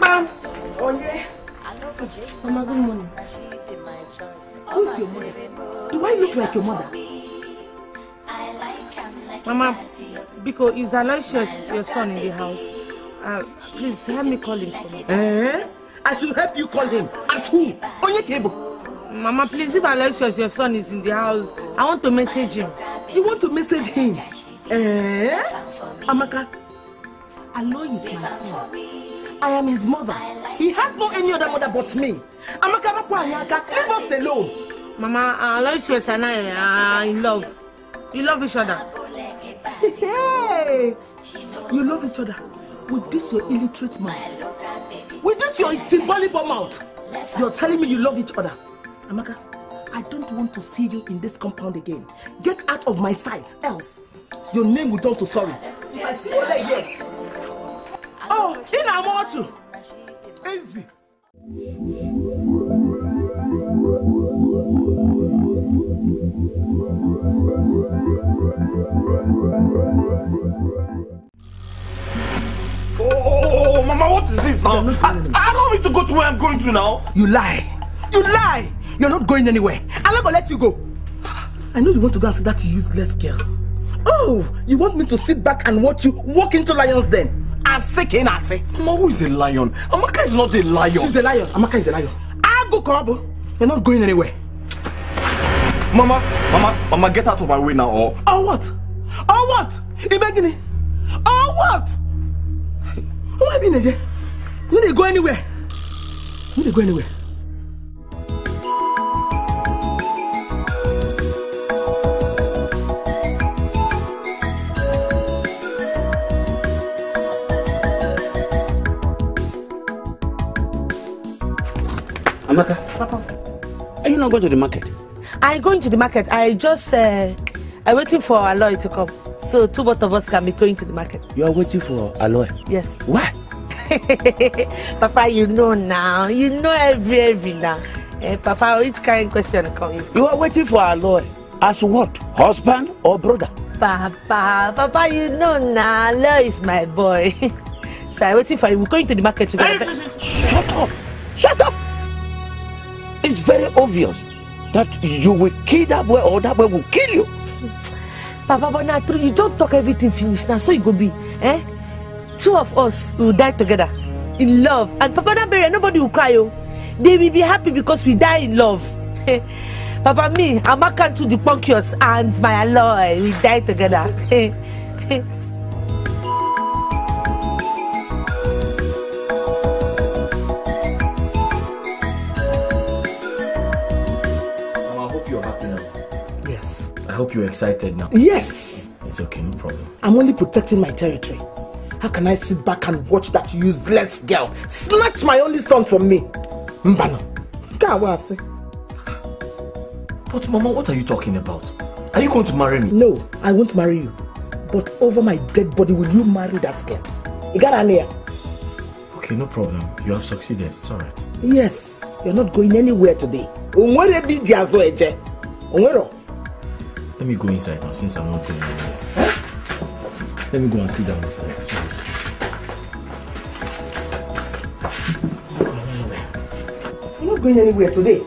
Bam. Onye. Mama, good morning. Who is your mother? Do I look like your mother? Mama, Biko, is Aloysius your son in the house? Uh, please help me call him for me. Eh? I should help you call him. As who? Onye Kebo. Mama, please, if Aloysius your son is in the house, I want to message him. You want to message him? Eh? Amaka, Aloy is my son. I am his mother. He has no any other mother but me. Amaka Rapo Anyaka, leave us alone. Mama, uh, Aloysius and I are in love. We love each other. Hey! You love each other with this your illiterate mouth. With this your timbalibo mouth. You're telling me you love each other. Amaka, I don't want to see you in this compound again. Get out of my sight, else your name will turn to sorry. If I see you again. Oh, in Amochu. Easy. Oh, oh, Mama, what is this now? I, I allow me to go to where I'm going to now. You lie. You lie. You're not going anywhere. I'm not gonna let you go. I know you want to go and see that useless girl. Oh, you want me to sit back and watch you walk into Lion's Den? Say, can I say? Mama, who is a lion? Amaka is not a lion. She's a lion. Amaka is a lion. I go Kobo. You're not going anywhere. Mama, Mama, Mama, get out of my way now, or Or what? Or what? Imagine Or what? Who am I being You didn't go anywhere. You didn't go anywhere. Amaka, Papa. are you not going to the market? I going to the market. I just uh, I'm waiting for Aloy to come. So two both of us can be going to the market. You are waiting for Aloy. Yes. Why? Papa, you know now. You know every every now. Eh, Papa, which kind question coming? You are waiting for Aloy. As what? Husband or brother? Papa, Papa, you know now. Aloy is my boy. so I'm waiting for you. We're going to the market together. Shut up! Shut up! It's very obvious that you will kill that boy or that boy will kill you. Papa, but now you don't talk everything finish now. So it go be, eh? Two of us will die together in love, and Papa that bury nobody will cry. Oh, they will be happy because we die in love. Papa, me, Amaka to the Pontius and my Aloy, we die together. hope you're excited now. Yes. It's okay, no problem. I'm only protecting my territory. How can I sit back and watch that useless girl snatch my only son from me? Mbano. Kawasi. But Mama, what are you talking about? Are you going to marry me? No, I won't marry you. But over my dead body, will you marry that girl? You got an ear? Okay, no problem. You have succeeded. It's alright. Yes, you're not going anywhere today. Onwere bi ji azo eje. Onwero. Let me go inside now since I'm not going anywhere. Let me go and sit down inside. Sorry. You're not going anywhere today.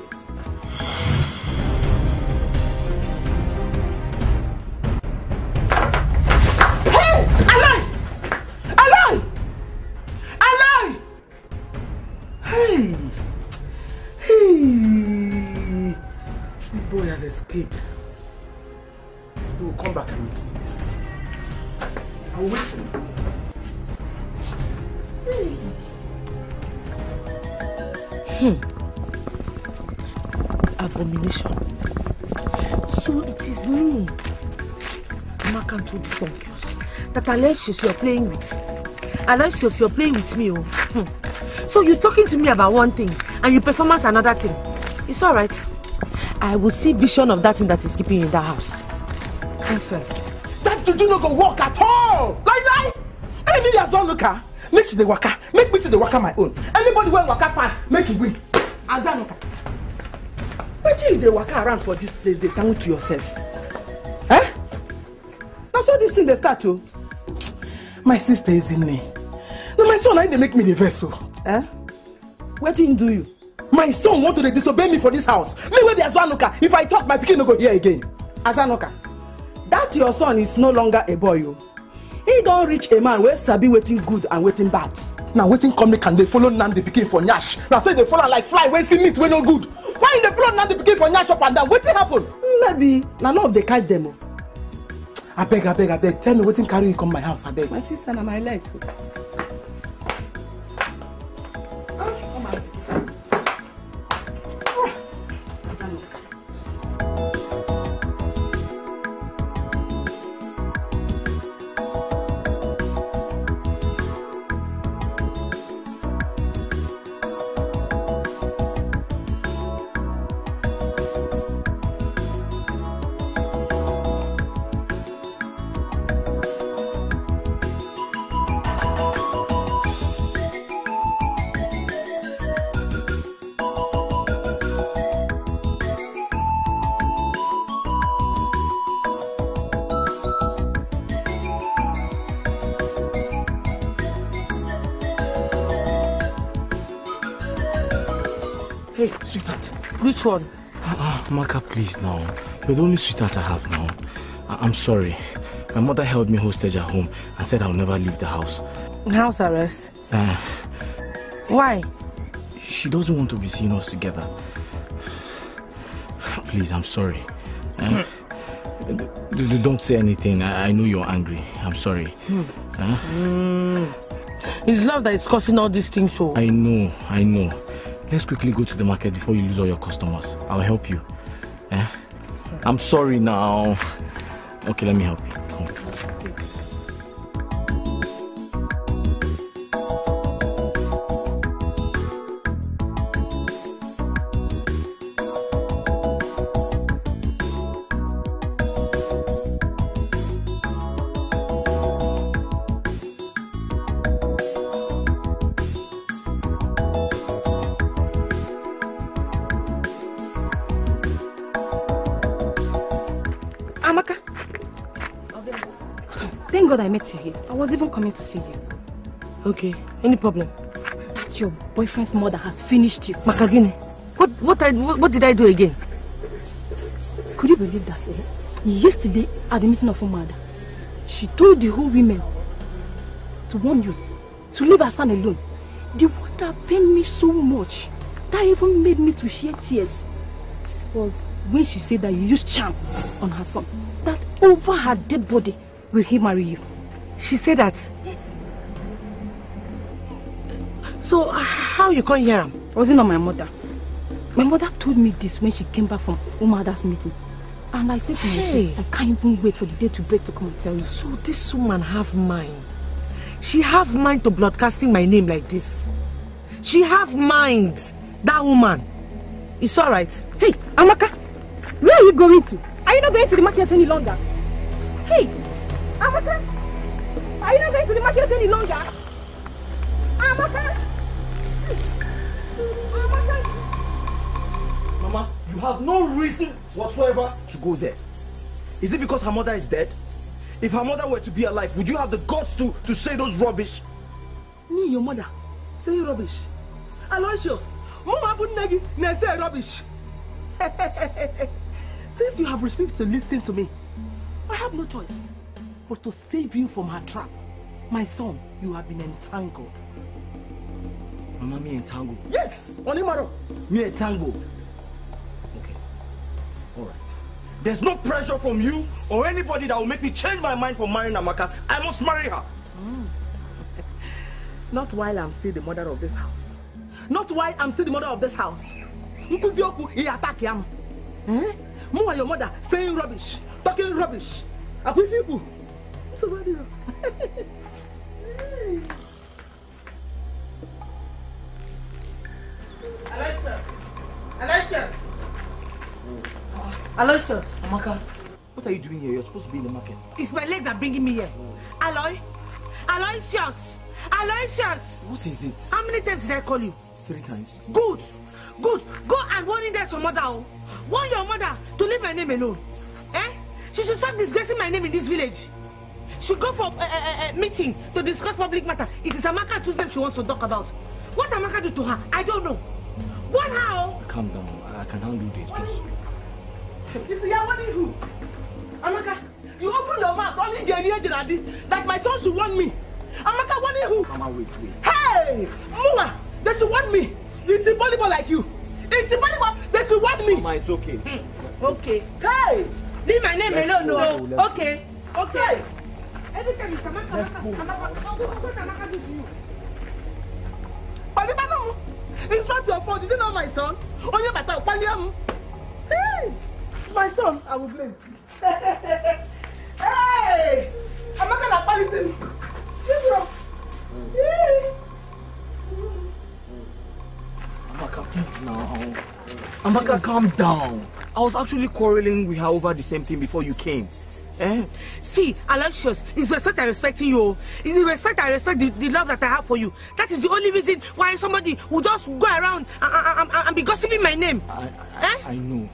Aloysius you're playing with. Aloysius, you're playing with me. Oh. Hmm. So you're talking to me about one thing and you performance another thing. It's alright. I will see vision of that thing that is keeping you in that house. Nonsense. that juju no go work at all lie lie any as don look her make she dey waka make me to dey waka my own anybody wey waka pass make e win azanuka wetin you dey waka around for dis place dey thank to yourself eh na so dis thing dey start o my sister is in there. na my son na him dey make me dey vex o. Eh? Wetin do you? my son want to dey disobey me for dis house me wey be azanuka if i talk my pikin no go hear again. Asanuka, that your son is no longer a boy o. He don reach a man wey sabi wetin good and wetin bad. na wetin come make am dey follow nnamdi pikin for nyash na so e dey follow am like fly wey see meat wey no good why you dey follow nnamdi pikin for nyash up and down wetin happen. Maybe na love dey catch dem o. abeg abeg abeg tell me wetin carry you come my house abeg. My sister na my legs o. Which one? Ah, uh, Maka, please now. You're the only sweetheart I have now. I- I'm sorry. My mother held me hostage at home and said I'll never leave the house. House arrest. Uh, Why? she doesn't want to be seeing us together. Please, I'm sorry. D- don't say anything. I-, I know you're angry. I'm sorry. Eh? It's love that is causing all these things So. I know, I know. Let's quickly go to the market before you lose all your customers. I'll help you. Eh? I'm sorry now. Okay, let me help you. Coming to see you. Okay, any problem? That's your boyfriend's mother has finished you. Makagini, what what I what, what did I do again? Could you believe that? Eh? Yesterday at the meeting of Umada, she told the whole women to warn you to leave her son alone. The one that pained me so much, that even made me to shed tears, was when she said that you used charm on her son. That over her dead body will he marry you. She said that. Yes. So how you come hear am? Was it not my mother? My mother told me this when she came back from Umada's meeting. And I said to myself, Hey. I can't even wait for the day to break to come and tell you. So this woman have mind. She have mind to broadcasting my name like this. She have mind. That woman. It's alright. Hey, Amaka, where are you going to? Are you not going to the market any longer? Hey, Amaka, are you not going to the market any longer? Ah, Amaka! Ah, Amaka! Mama, you have no reason whatsoever to go there. Is it because her mother is dead? If her mother were to be alive, would you have the guts to, to say those rubbish? me your mother say rubbish aloysius mama nne gị na-ese rubbish since you have refused to listen to me i have no choice but to save you from her trap my son you have been entangled Mama, me entangled. yes onimaro Me entangled. Okay. Alright. There's no pressure from you or anybody that will make me change my mind for marrying Amaka. I must marry her. not while i'm still the mother of this house not while i'm still the mother of this house nkuzi okwu ị attack ya m eh and your mother saying rubbish talking rubbish akwa nsogbu adịrọ Aloysius. Aloysius. Aloysius. Amaka, what are you doing here? You're supposed to be in the market. It's my leg that bringing me here. Aloy. Aloysius. Aloysius. What is it? How many times did I call you? Three times. Good. Good. Go and warn in that your mother. oh. Warn your mother to leave my name alone. Eh? She should stop disgracing my name in this village. Should go for a, a, a meeting to discuss public matter. It is Amaka Tuesday she wants to talk about. What Amaka do to her? I don't know. What how? Calm down. I can handle this. Just. You see, I want you. Amaka, you open your mouth only Jenny Jenadi that my son should want me. Amaka, want you. Mama, wait, wait. Hey, Muma, they should want me. It's a volleyball like you. It's a volleyball. They should want me. Mama, it's okay. Okay. Hey, Leave my name alone, no. let's go. Okay. Okay. Every time it's Amaka, Amaka, Amaka, what Amaka do to you? Balibano, it's not your fault. Is it not my son? You better Paliam. Hey, it's my son. I will blame. hey, Amaka na Palism. Hey. Amaka, please now. Amaka, calm down. I was actually quarreling with her over the same thing before you came. Eh? See, Aloysius, it's respect I respect in you. It's the respect I respect the, the love that I have for you. That is the only reason why somebody will just go around and, and, and, and be gossiping my name. I, I, Eh? I know.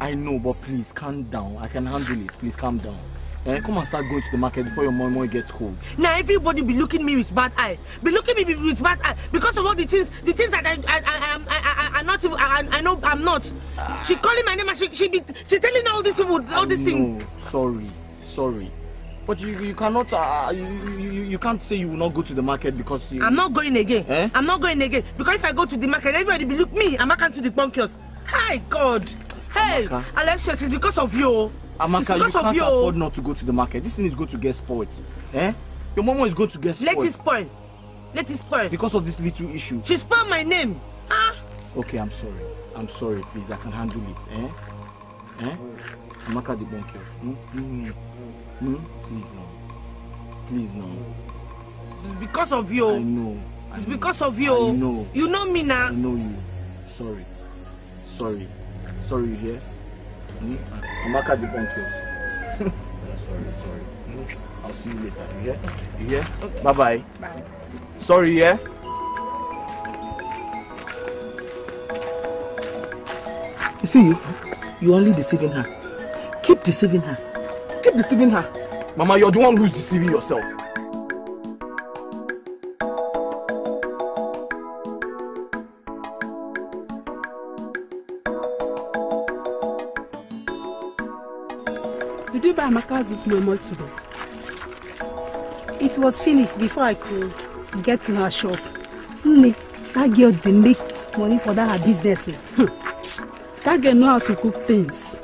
I know, but please calm down. I can handle it. Please calm down. Eh, come and start going to the market before your mom gets cold. Now everybody be looking me with bad eye. Be looking me with bad eye because of all the things, the things that I, I, I, I, I, I, not even, I, I know I'm not. She calling my name and she, she be, she telling all these people, all these things. No, sorry, sorry. But you, you cannot, uh, you, you, you- you can't say you will not go to the market because you... I'm not going again. Eh? I'm not going again because if I go to the market, everybody be look me. I'm not to the bunkers. Hi God. Hey, Amaka. Alexius, it's because of you. Amaka, it's you because can't of you. afford not to go to the market. This thing is going to get spoiled. Eh? Your mom is going to get spoiled. Let it spoil. Let it spoil. Because of this little issue. She spoiled my name. Ah. Okay, I'm sorry. I'm sorry, please. I can handle it. Eh? Eh? Amaka the bunker. Hmm? Hmm? Hmm? Please no. Please no. It's because of you. I know. I It's know. because of you. I know. You know me I now. know you. Sorry. Sorry. Sorry, you hear? Hmm? Amaka the bunker. yeah, sorry, sorry. Hmm? I'll see you later. You hear? You hear? Bye bye. Bye. Sorry, yeah? You see you? You only deceiving her. Keep deceiving her. Keep deceiving her. Mama, you're the one who's deceiving yourself. Did you buy Amaka's this memo today? It was finished before I could get to her shop. Nne, that girl dey make money for that her business. o. That girl know how to cook things.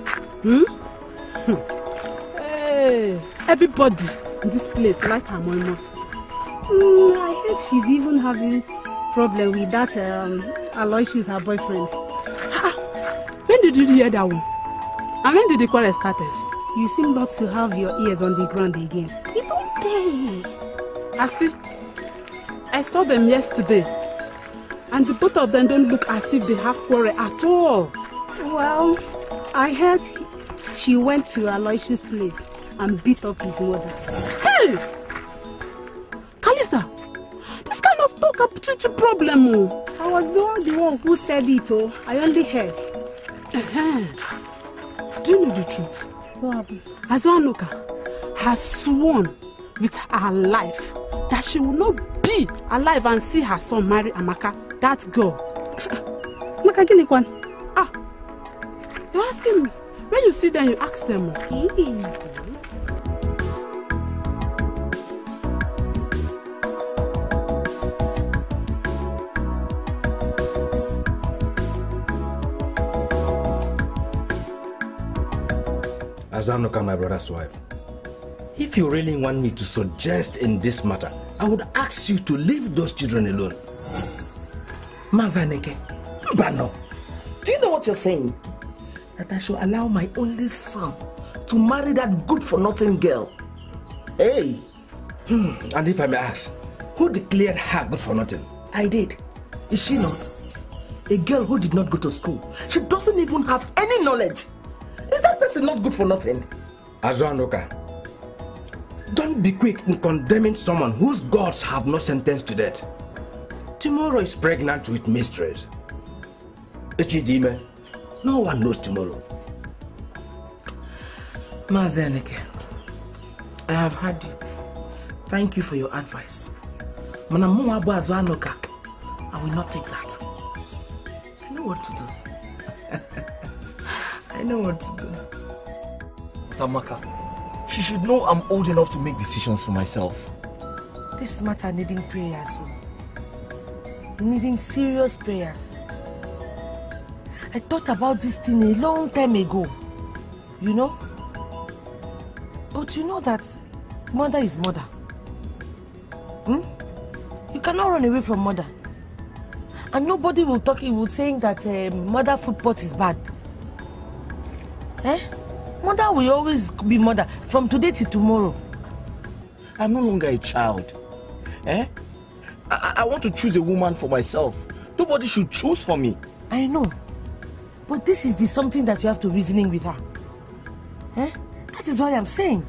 Hmm? Hmm. Hey, everybody in this place like her memo. Mm, I heard she's even having problem with that um, Aloysius, her boyfriend. When did you hear that one? And when did the quarrel started? You seem not to have your ears on the ground again. It don't pay. I see. I saw them yesterday. And the both of them don't look as if they have quarrel at all. Well, I heard she went to Aloysius' place and beat up his mother. Hey! Kalisa, this kind of talk up to the problem. Oh. I was one, the one who said it, oh. I only heard. Uh-huh. Do you know the truth? What happened? Azuanuka has sworn with her life that she will not be alive and see her son marry Amaka, that girl. Maka gini kwan? Ah, you're asking me. When you see them, you ask them. oh. Azanuka, my brother's wife. If you really want me to suggest in this matter, I would ask you to leave those children alone. Mazaneke, Mbano, do you know what you're saying? That I should allow my only son to marry that good for nothing girl. Hey, Hmm, And if I may ask, who declared her good for nothing? I did. Is she not? A girl who did not go to school. She doesn't even have any knowledge. Is that person not good for nothing? Azanuka, don't be quick in condemning someone whose gods have not sentenced to death. Tomorrow is pregnant with mistress. Echidime, no one knows tomorrow. Mazaneke, I have heard you. Thank you for your advice. Mana mụ nwa bụ azụ I will not take that. I know what to do. I know what to do. But Amaka, she should know I'm old enough to make decisions for myself. This matter needing prayers, oh. needing serious prayers. I thought about this thing a long time ago, you know? But you know that mother is mother. Hmm? You cannot run away from mother. And nobody will talk, will saying that uh, mother food pot is bad. Eh? Mother will always be mother from today till tomorrow. I'm no longer a child. Eh? I, I want to choose a woman for myself. Nobody should choose for me. I know. But this is the something that you have to reasoning with her. Eh? That is why I'm saying.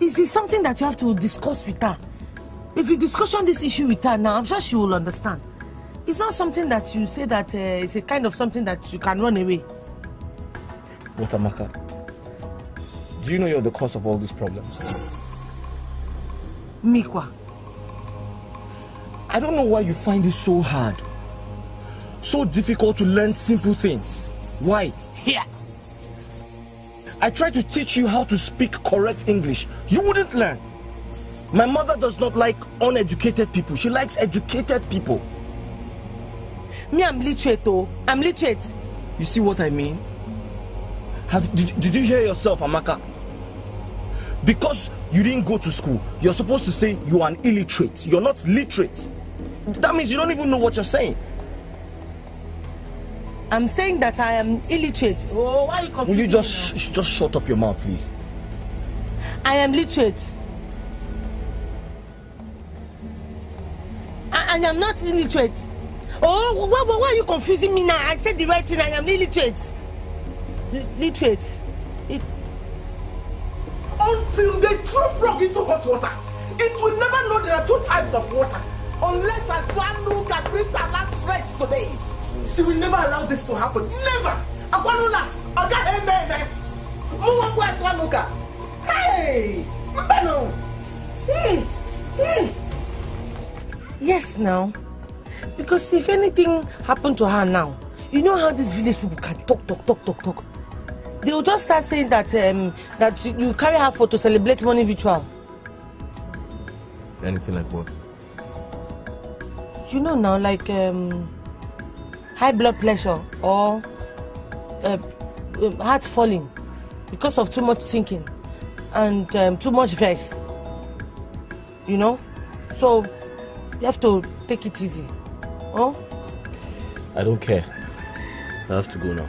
Is it something that you have to discuss with her? If you discussion this issue with her now, I'm sure she will understand. It's not something that you say that uh, it's a kind of something that you can run away. But Amaka, do you know you're the cause of all these problems? Mikwa. I don't know why you find it so hard. So difficult to learn simple things. Why? Here. I tried to teach you how to speak correct English. You wouldn't learn. My mother does not like uneducated people. She likes educated people. Me, I'm literate, oh. I'm literate. You see what I mean? Have, did, did you hear yourself, Amaka? Because you didn't go to school, you're supposed to say you are an illiterate. You're not literate. That means you don't even know what you're saying. I'm saying that I am illiterate. Oh, why are you confusing Will you just sh- just shut up your mouth, please? I am literate. I, I am not illiterate. Oh, why, why, are you confusing me now? I said the right thing. I am illiterate. L- literate. It, Until they throw frog into hot water, it will never know there are two types of water. Unless Aswanuka creates a land threat today. She will never allow this to happen. Never! Akwanula! Oga Hememe! Muwabu Aswanuka! Hey! Mbano! Hmm! Hmm! yes, now. Because if anything happened to her now, you know how these village people can talk, talk, talk, talk, talk. They will just start saying that um, that you, you carry her for to celebrate morning ritual. Anything like what? you know now like um, high blood pressure or uh, heart falling because of too much thinking and um, too much vex you know so you have to take it easy oh I don't care. I have to go now.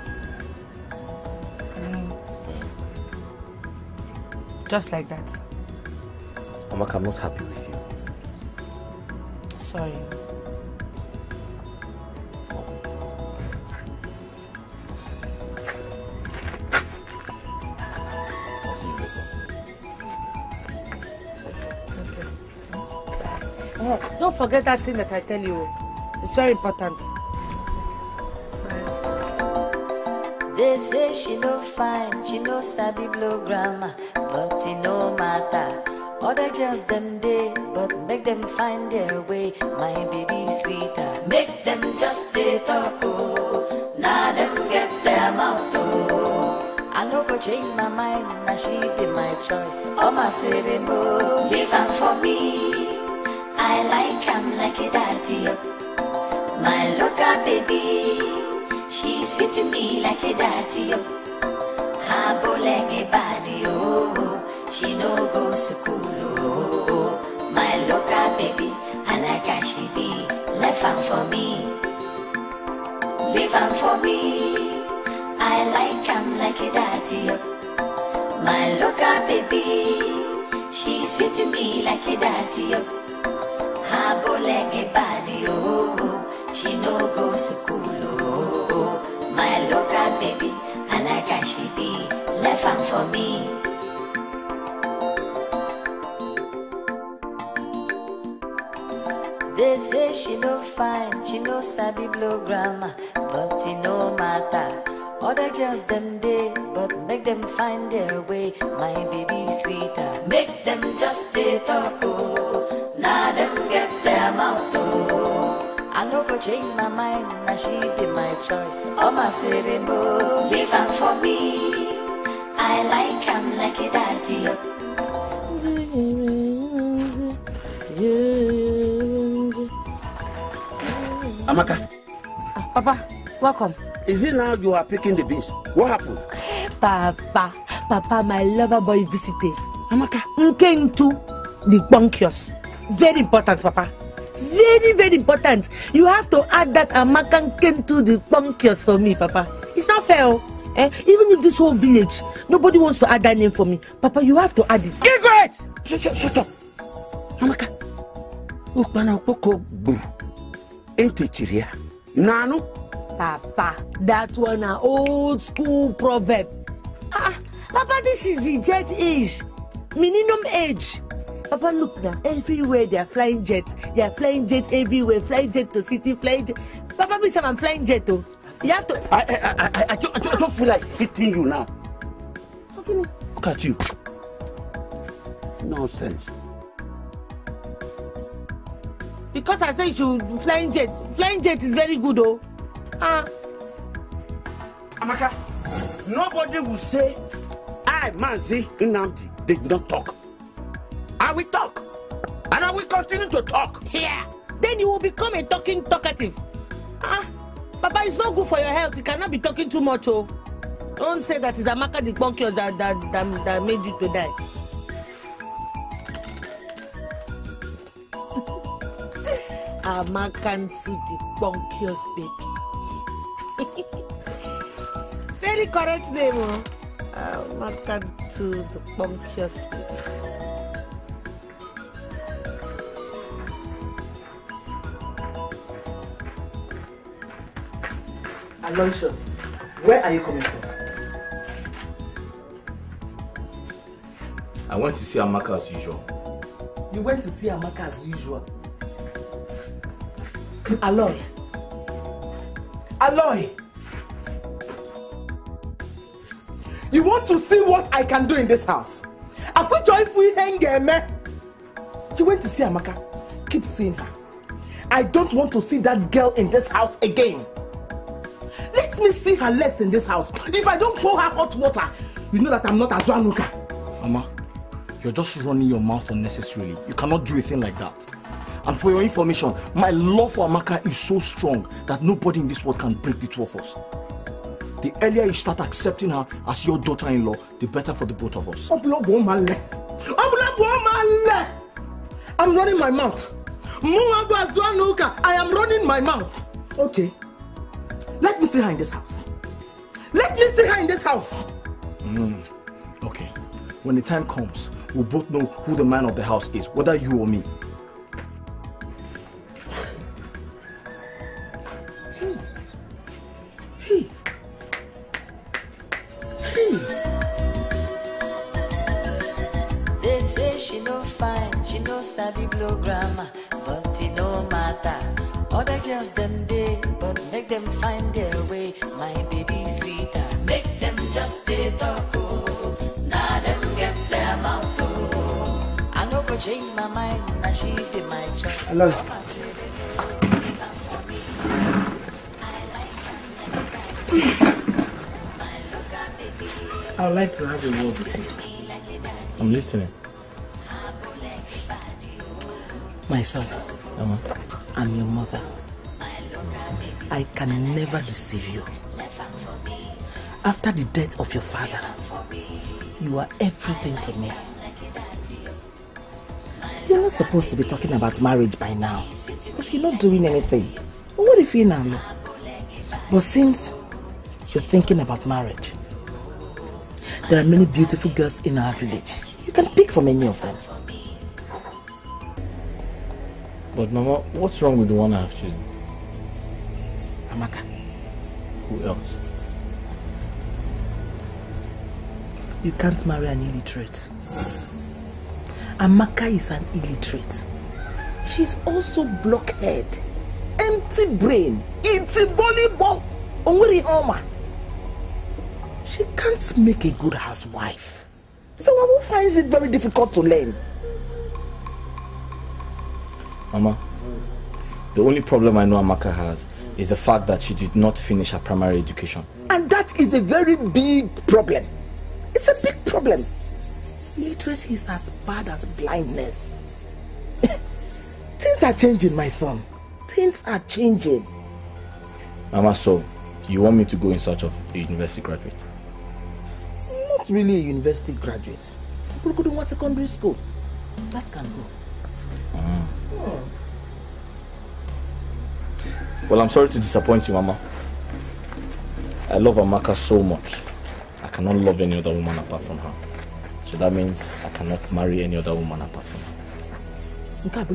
just like that Amaka, I'm not happy with you. sorry forget that thing that i tell you it's very important They say she no fine, she no sabi blow grammar, but it no matter. Other girls them day, but make them find their way. My baby sweeter, make them just stay talk oh. Now them get their mouth oh. I no go change my mind, now she be my choice. Oh my saving oh, leave am for me. I like am like a daddy. My local baby. She's to me like a daddy. Habo like body, oh. She no go oh. My local baby, I like how she be. Left am for me, leave am for me. I like am like a daddy. My local baby, she's to me like a daddy. A body, oh. She no go school, oh. My local baby, I like how she be. Left am for me. They say she no fine, she no sabi blow grammar, but it no matter. Other girls them day, but make them find their way. My baby sweeter, make them just stay talk oh. Change my mind, now she be my choice. Oh my boy, leave am for me. I like am like a daddy. Amaka, Papa, welcome. is it now you are picking the beans? What happened? Papa, Papa, my lover boy visited. Amaka, Nkentu, the bunkios. Very important, Papa. Very, very important. You have to add that Amaka Nkentu, the bunkios for me, Papa. It's not fair. oh. Eh? Even if this whole village, nobody wants to add that name for me. Papa, you have to add it. Get quiet! Shut, shut, shut up. Amaka, ukpana ukpoko gburu. Enti chiri ya. Nanu? Papa, that one an old school proverb. Ah, Papa, this is the jet age, minimum age. Papa, look now, everywhere they are flying jets. They are flying jet everywhere, flying jet to city, flying jet. Papa, me say I'm flying jet oh. You have to. I, I, I, I, I, don't, I don't- I don't feel like hitting you now. Okay, no. Look at you. Nonsense. Because I say you should flying jet. Flying jet is very good oh. Ah, Amaka, nobody will say I, Manzi Nnamdi, did not talk. I will talk. And I will continue to talk. here. Then you will become a talking talkative. Ah, Papa, it's not good for your health. You cannot be talking too much oh. Don't say that it's Amaka the bunkios that, that, that, that made you to die. Amakantu the bunkios baby. Very correct name, oh. Amakantu the bunkios baby. Aloysius, where are you coming from? I went to see Amaka as usual. You went to see Amaka as usual. Aloy. Aloy. You want to see what I can do in this house? Akwicho if we hang me. You went to see Amaka. Keep seeing her. I don't want to see that girl in this house again. Let me see her legs in this house. If I don't pour her hot water, you know that I'm not Azuanuka. Mama, you're just running your mouth unnecessarily. You cannot do a thing like that. And for your information, my love for Amaka is so strong that nobody in this world can break the two of us. The earlier you start accepting her as your daughter-in-law, the better for the both of us. I'm running my mouth. I am running my mouth. Okay. Let me see her in this house. Let me see her in this house. Mm, okay. When the time comes, we'll both know who the man of the house is, whether you or me. Hey. Hey. They say she no fine, she no sabi blow grammar, but it no matter. Other girls them day, but make them find their way. My baby sweeter, make them just stay talk. Oh. Now them get their mouth. Oh. I no go change my mind, now she be my choice. Hello. Mama say they go leave am for me. I like am like that. My look at baby, I would like to have a word with you. me like a daddy. I'm listening. My son, Mama. I'm your mother. I can never deceive you. After the death of your father, you are everything to me. You're not supposed to be talking about marriage by now because you're not doing anything. What if you now? But since you're thinking about marriage, there are many beautiful girls in our village. You can pick from any of them. But Mama, what's wrong with the one I have chosen? Amaka, Who else? you can't marry an illiterate. Amaka is an illiterate. She's also blockhead, empty brain, iti bolibo, onwere oma. She can't make a good housewife. Someone who finds it very difficult to learn. Mama, The only problem I know Amaka has is the fact that she did not finish her primary education. And that is a very big problem. It's a big problem. Illiteracy is as bad as blindness. Things are changing, my son. Things are changing. Mama, so you want me to go in search of a university graduate? Not really a university graduate. People could do one secondary school. That can go. Mm. Well, I'm sorry to disappoint you, Mama. I love Amaka so much. I cannot love any other woman apart from her. So that means I cannot marry any other woman apart from her. Nke a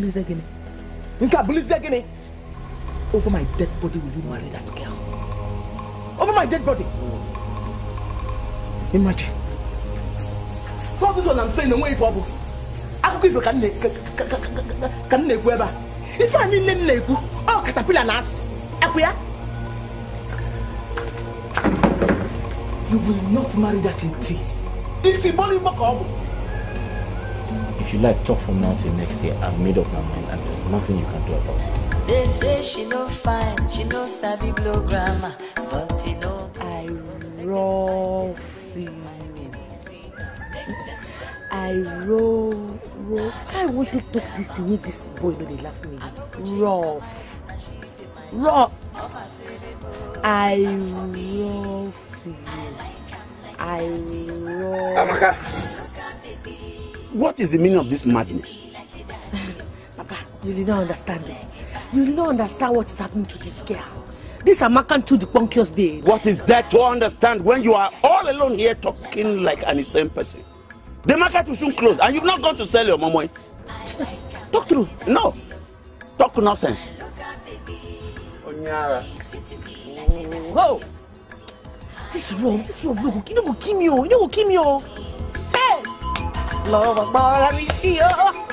bụlizie gịnị? Over my dead body will you marry that girl? Over my dead body? Imagine. So this one I'm saying ife ọ bụ. Akụkọ ifo ka m na- na-ekwu ebe a. Ife a niile m na-ekwu, ọ katapila na-asị. Ekwu ya? You will not marry that Iti. Iti bọ́lí gbọ́ ka ọ bụ. If you like, talk from now till next year. I've made up my mind and there's nothing you can do about it. They say she no fine, she no sabi blow grammar, but you know. I rough you. I roll, rough. I want to talk this thing make this boy no dey laugh me. Rough. Rough. I rough you. I rough. Amaka, what is the meaning of this madness? Papa, you did not understand me. You did not understand what is happening to this girl. This Amakan to the punkious babe. What is there to understand when you are all alone here talking like an insane person? The market will soon close and you've not gone to sell your momoy. Talk through. No. Talk nonsense. Onyara. Whoa! This room, this room, no you no go kill me, oh, you no go kill me, oh. Hey! Love, me see, oh.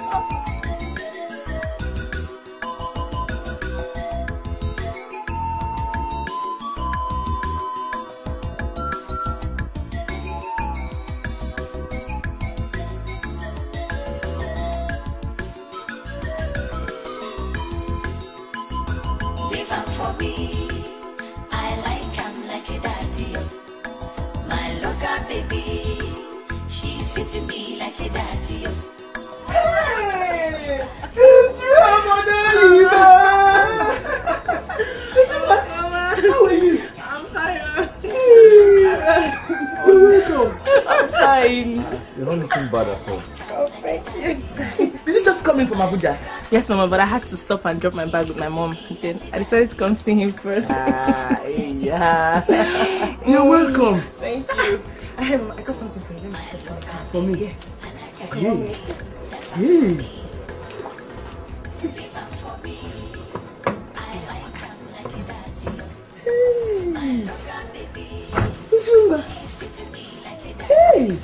Yes, Mama, but I had to stop and drop my bag with my mom. Then I decided to come see him first. Ah, yeah. You're welcome. Thank you. Um, I got something for you. Let me step down. For me? Yes. Hey. Hey. Hey. Ujunga. Hey.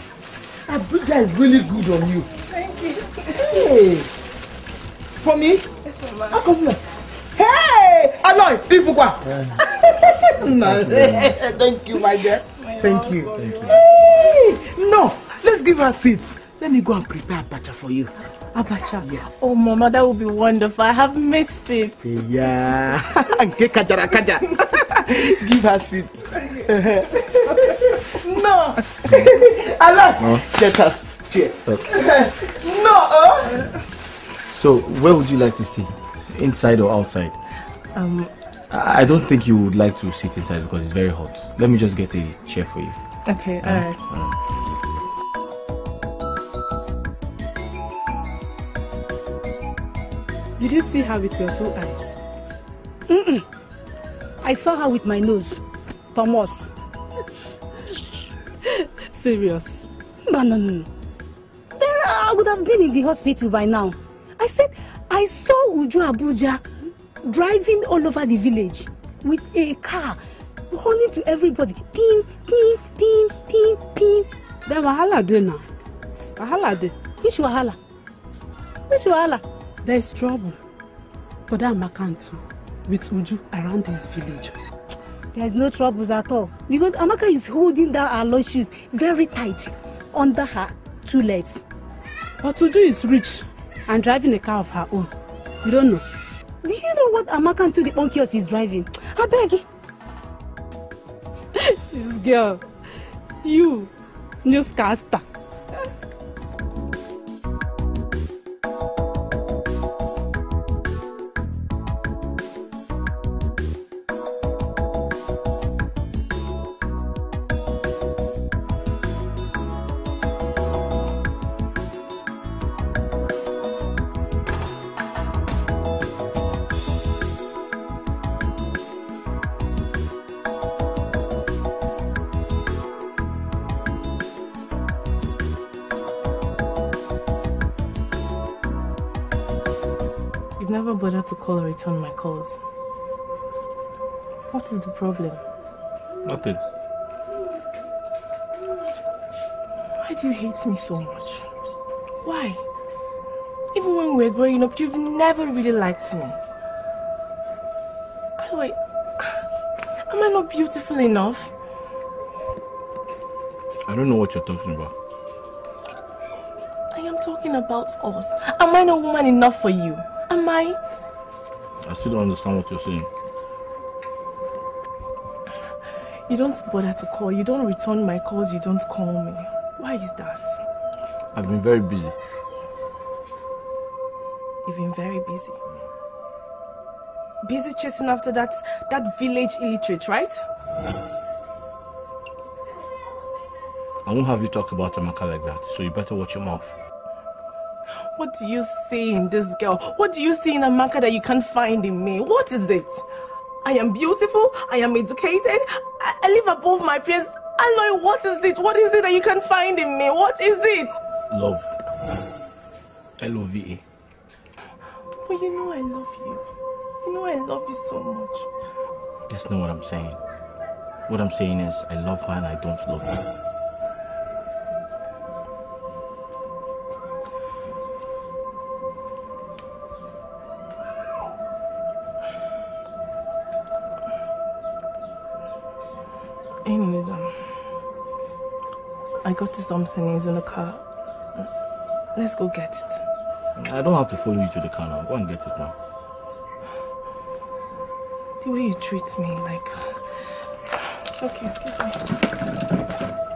Abuja is really good on you. Thank you. Hey. For me? Yes, Mama. How come now? Hey! Aloy, Ifukwa. No, Thank you, my dear. Thank you. Thank you. Hey! No, let's give her a seat. Let me go and prepare abacha for you. Abacha. Yes. Oh, Mama, that would be wonderful. I have missed it. Yeah. Nke kajara kaja. Give her seat. no. Allah. Let us chair. Okay. No. Uh. So, where would you like to sit? Inside or outside? Um, I don't think you would like to sit inside because it's very hot. Let me just get a chair for you. okay, alright. Did you see her with your two eyes? I saw her with my nose. Thomas. Serious. No, no, no. Then I would have been in the hospital by now. I said, I saw Uju Abuja driving all over the village with a car, calling to everybody. Ping, ping, ping, ping, ping. Then wahala dey now. Wahala dey. Which wahala? Which wahala? There is trouble for that Makantu with Uju around this village. There's no troubles at all because Amaka is holding down her shoes very tight under her two legs. But Uju is rich and driving a car of her own. You don't know. Do you know what Amaka and the Ponkios is driving? I beg. this girl, you, newscaster. To call or return my calls. What is the problem? Nothing. Why do you hate me so much? Why? Even when we were growing up, you've never really liked me. How do I... Am I not beautiful enough? I don't know what you're talking about. I am talking about us. Am I not woman enough for you? Am I? I still don't understand what you're saying. You don't bother to call. You don't return my calls. You don't call me. Why is that? I've been very busy. You've been very busy. Busy chasing after that that village illiterate, right? I won't have you talk about Amaka like that, so you better watch your mouth. What do you see in this girl? What do you see in Amaka that you can't find in me? What is it? I am beautiful. I am educated. I, I live above my peers. Aloy, what is it? What is it that you can't find in me? What is it? Love. L-O-V-E. But you know I love you. You know I love you so much. That's not what I'm saying. What I'm saying is, I love her and I don't love her. To something. He's in the car. Let's go get it. I don't have to follow you to the car now. Go and get it now. The way you treat me, like. It's okay, excuse me.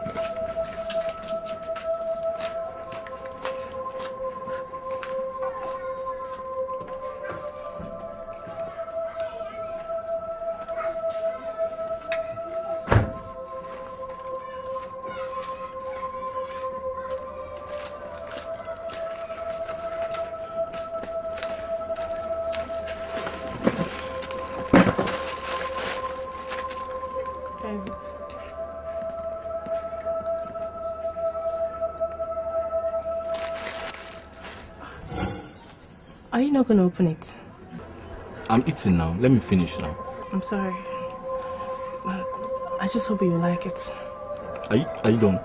Not going to open it? I'm eating now. Let me finish now. I'm sorry. I just hope you like it. Are you, are you done?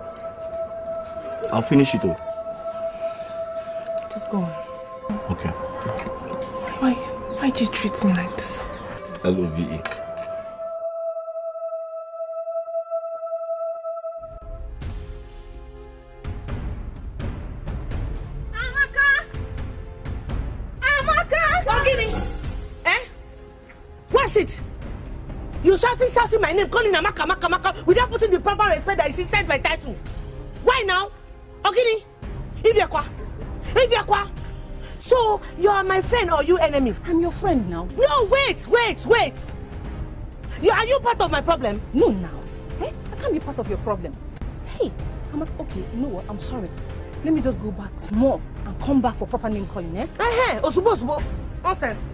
I'll finish it all. Just go on. Okay. Why? Why do you treat me like this? L-O-V-E. Shouting, my name, calling Amaka, Amaka, Amaka, without putting the proper respect that is inside my title. Why now? Ogini? Ibiakwa? Ibiakwa? So, you are my friend or you enemy? I'm your friend now. No, wait, wait, wait. You, are you part of my problem? No, now. Eh? I can't be part of your problem. Hey, I'm okay. You know what? I'm sorry. Let me just go back small and come back for proper name calling, eh? Eh, eh, Osubo, Osubo. Nonsense.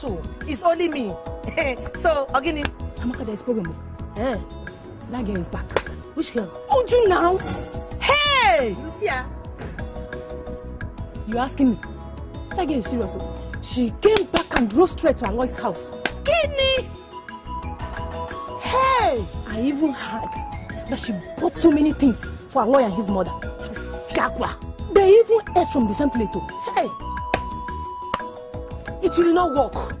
Two. It's only me. so, Ogini. Amaka, there's problem. Eh? That girl is back. Which girl? Uju now. Hey! You see her? You asking me? That girl is serious. oh. She came back and drove straight to Aloy's house. Kidney! Hey! I even heard that she bought so many things for Aloy and his mother. The They even ate from the same plate. Oh. It will not work.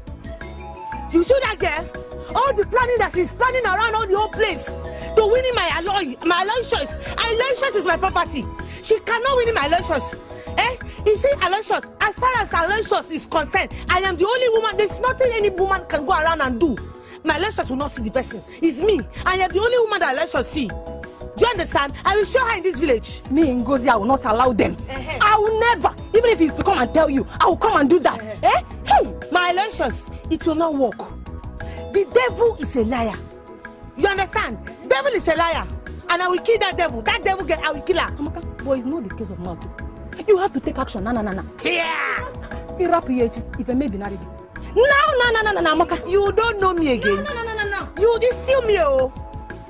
You see that girl? All the planning that she's planning around all the whole place to winning my alloy, my Aloysius. Aloysius is my property. She cannot win my Aloysius. Eh? You see, Aloysius, as far as Aloysius is concerned, I am the only woman. There's nothing any woman can go around and do. My Aloysius will not see the person. It's me. I am the only woman that Aloysius see. Do you understand? I will show her in this village. me and Ngozi, I will not allow them. Eh-heh. I will never, even if he's to come and tell you, I will come and do that. Eh? Hey, My Aloysius, it will not work. The devil is a liar. You understand? Devil is a liar. And I will kill that devil. That devil girl, I will kill her. Amaka, boy, it's not the case of mouth. You have to take action. Na na na na. Yeah. Irap if I may be married. No, no, no, no, no, Amaka. You don't know me again. No, no, no, no, no. You this steal me oh.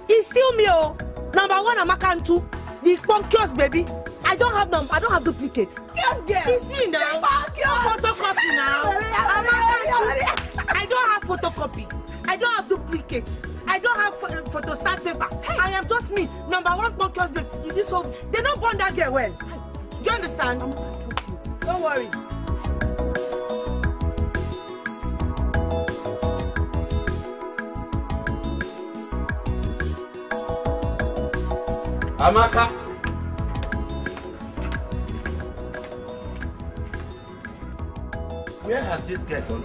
He steal me oh. Number one, Amaka and two. The punkios baby. I don't have them. I don't have duplicates. Yes, girl. It's me now. Photocopy now. Amaka. I don't have photocopy. I don't have duplicates. I don't have pho- photostat paper. I am just me. Number one punkios baby. You this whole. They don't burn that girl well. Do you understand? Don't worry. Amaka. Where has this girl gone?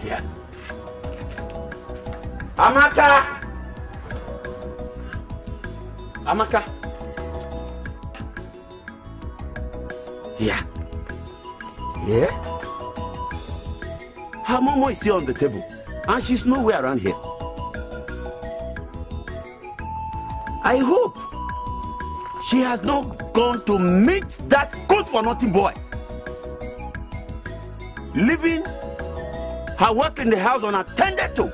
Here. Amaka! Amaka! Here. Here? Her momo is still on the table, and she's nowhere around here. I hope she has not gone to meet that good for nothing boy. Leaving her work in the house unattended to.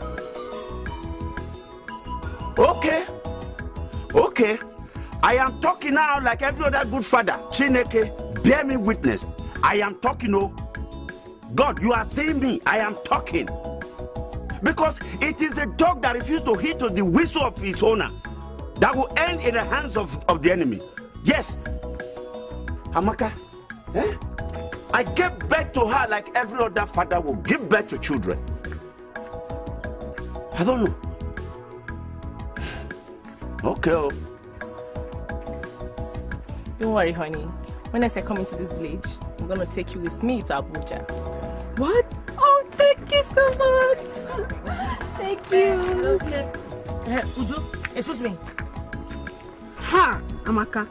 Okay, okay. I am talking now like every other good father. Chineke, bear me witness. I am talking, oh. God, you are seeing me. I am talking. Because it is the dog that refused to heed to the whistle of its owner that will end in the hands of, of the enemy. Yes. Amaka, eh? I gave birth to her like every other father will give birth to children. I don't know. Okay. oh. Don't worry, honey. When I say come into this village, I'm gonna take you with me to Abuja. What? Oh, thank you so much. Thank you. Eh, Uju, excuse me. Ha, Amaka.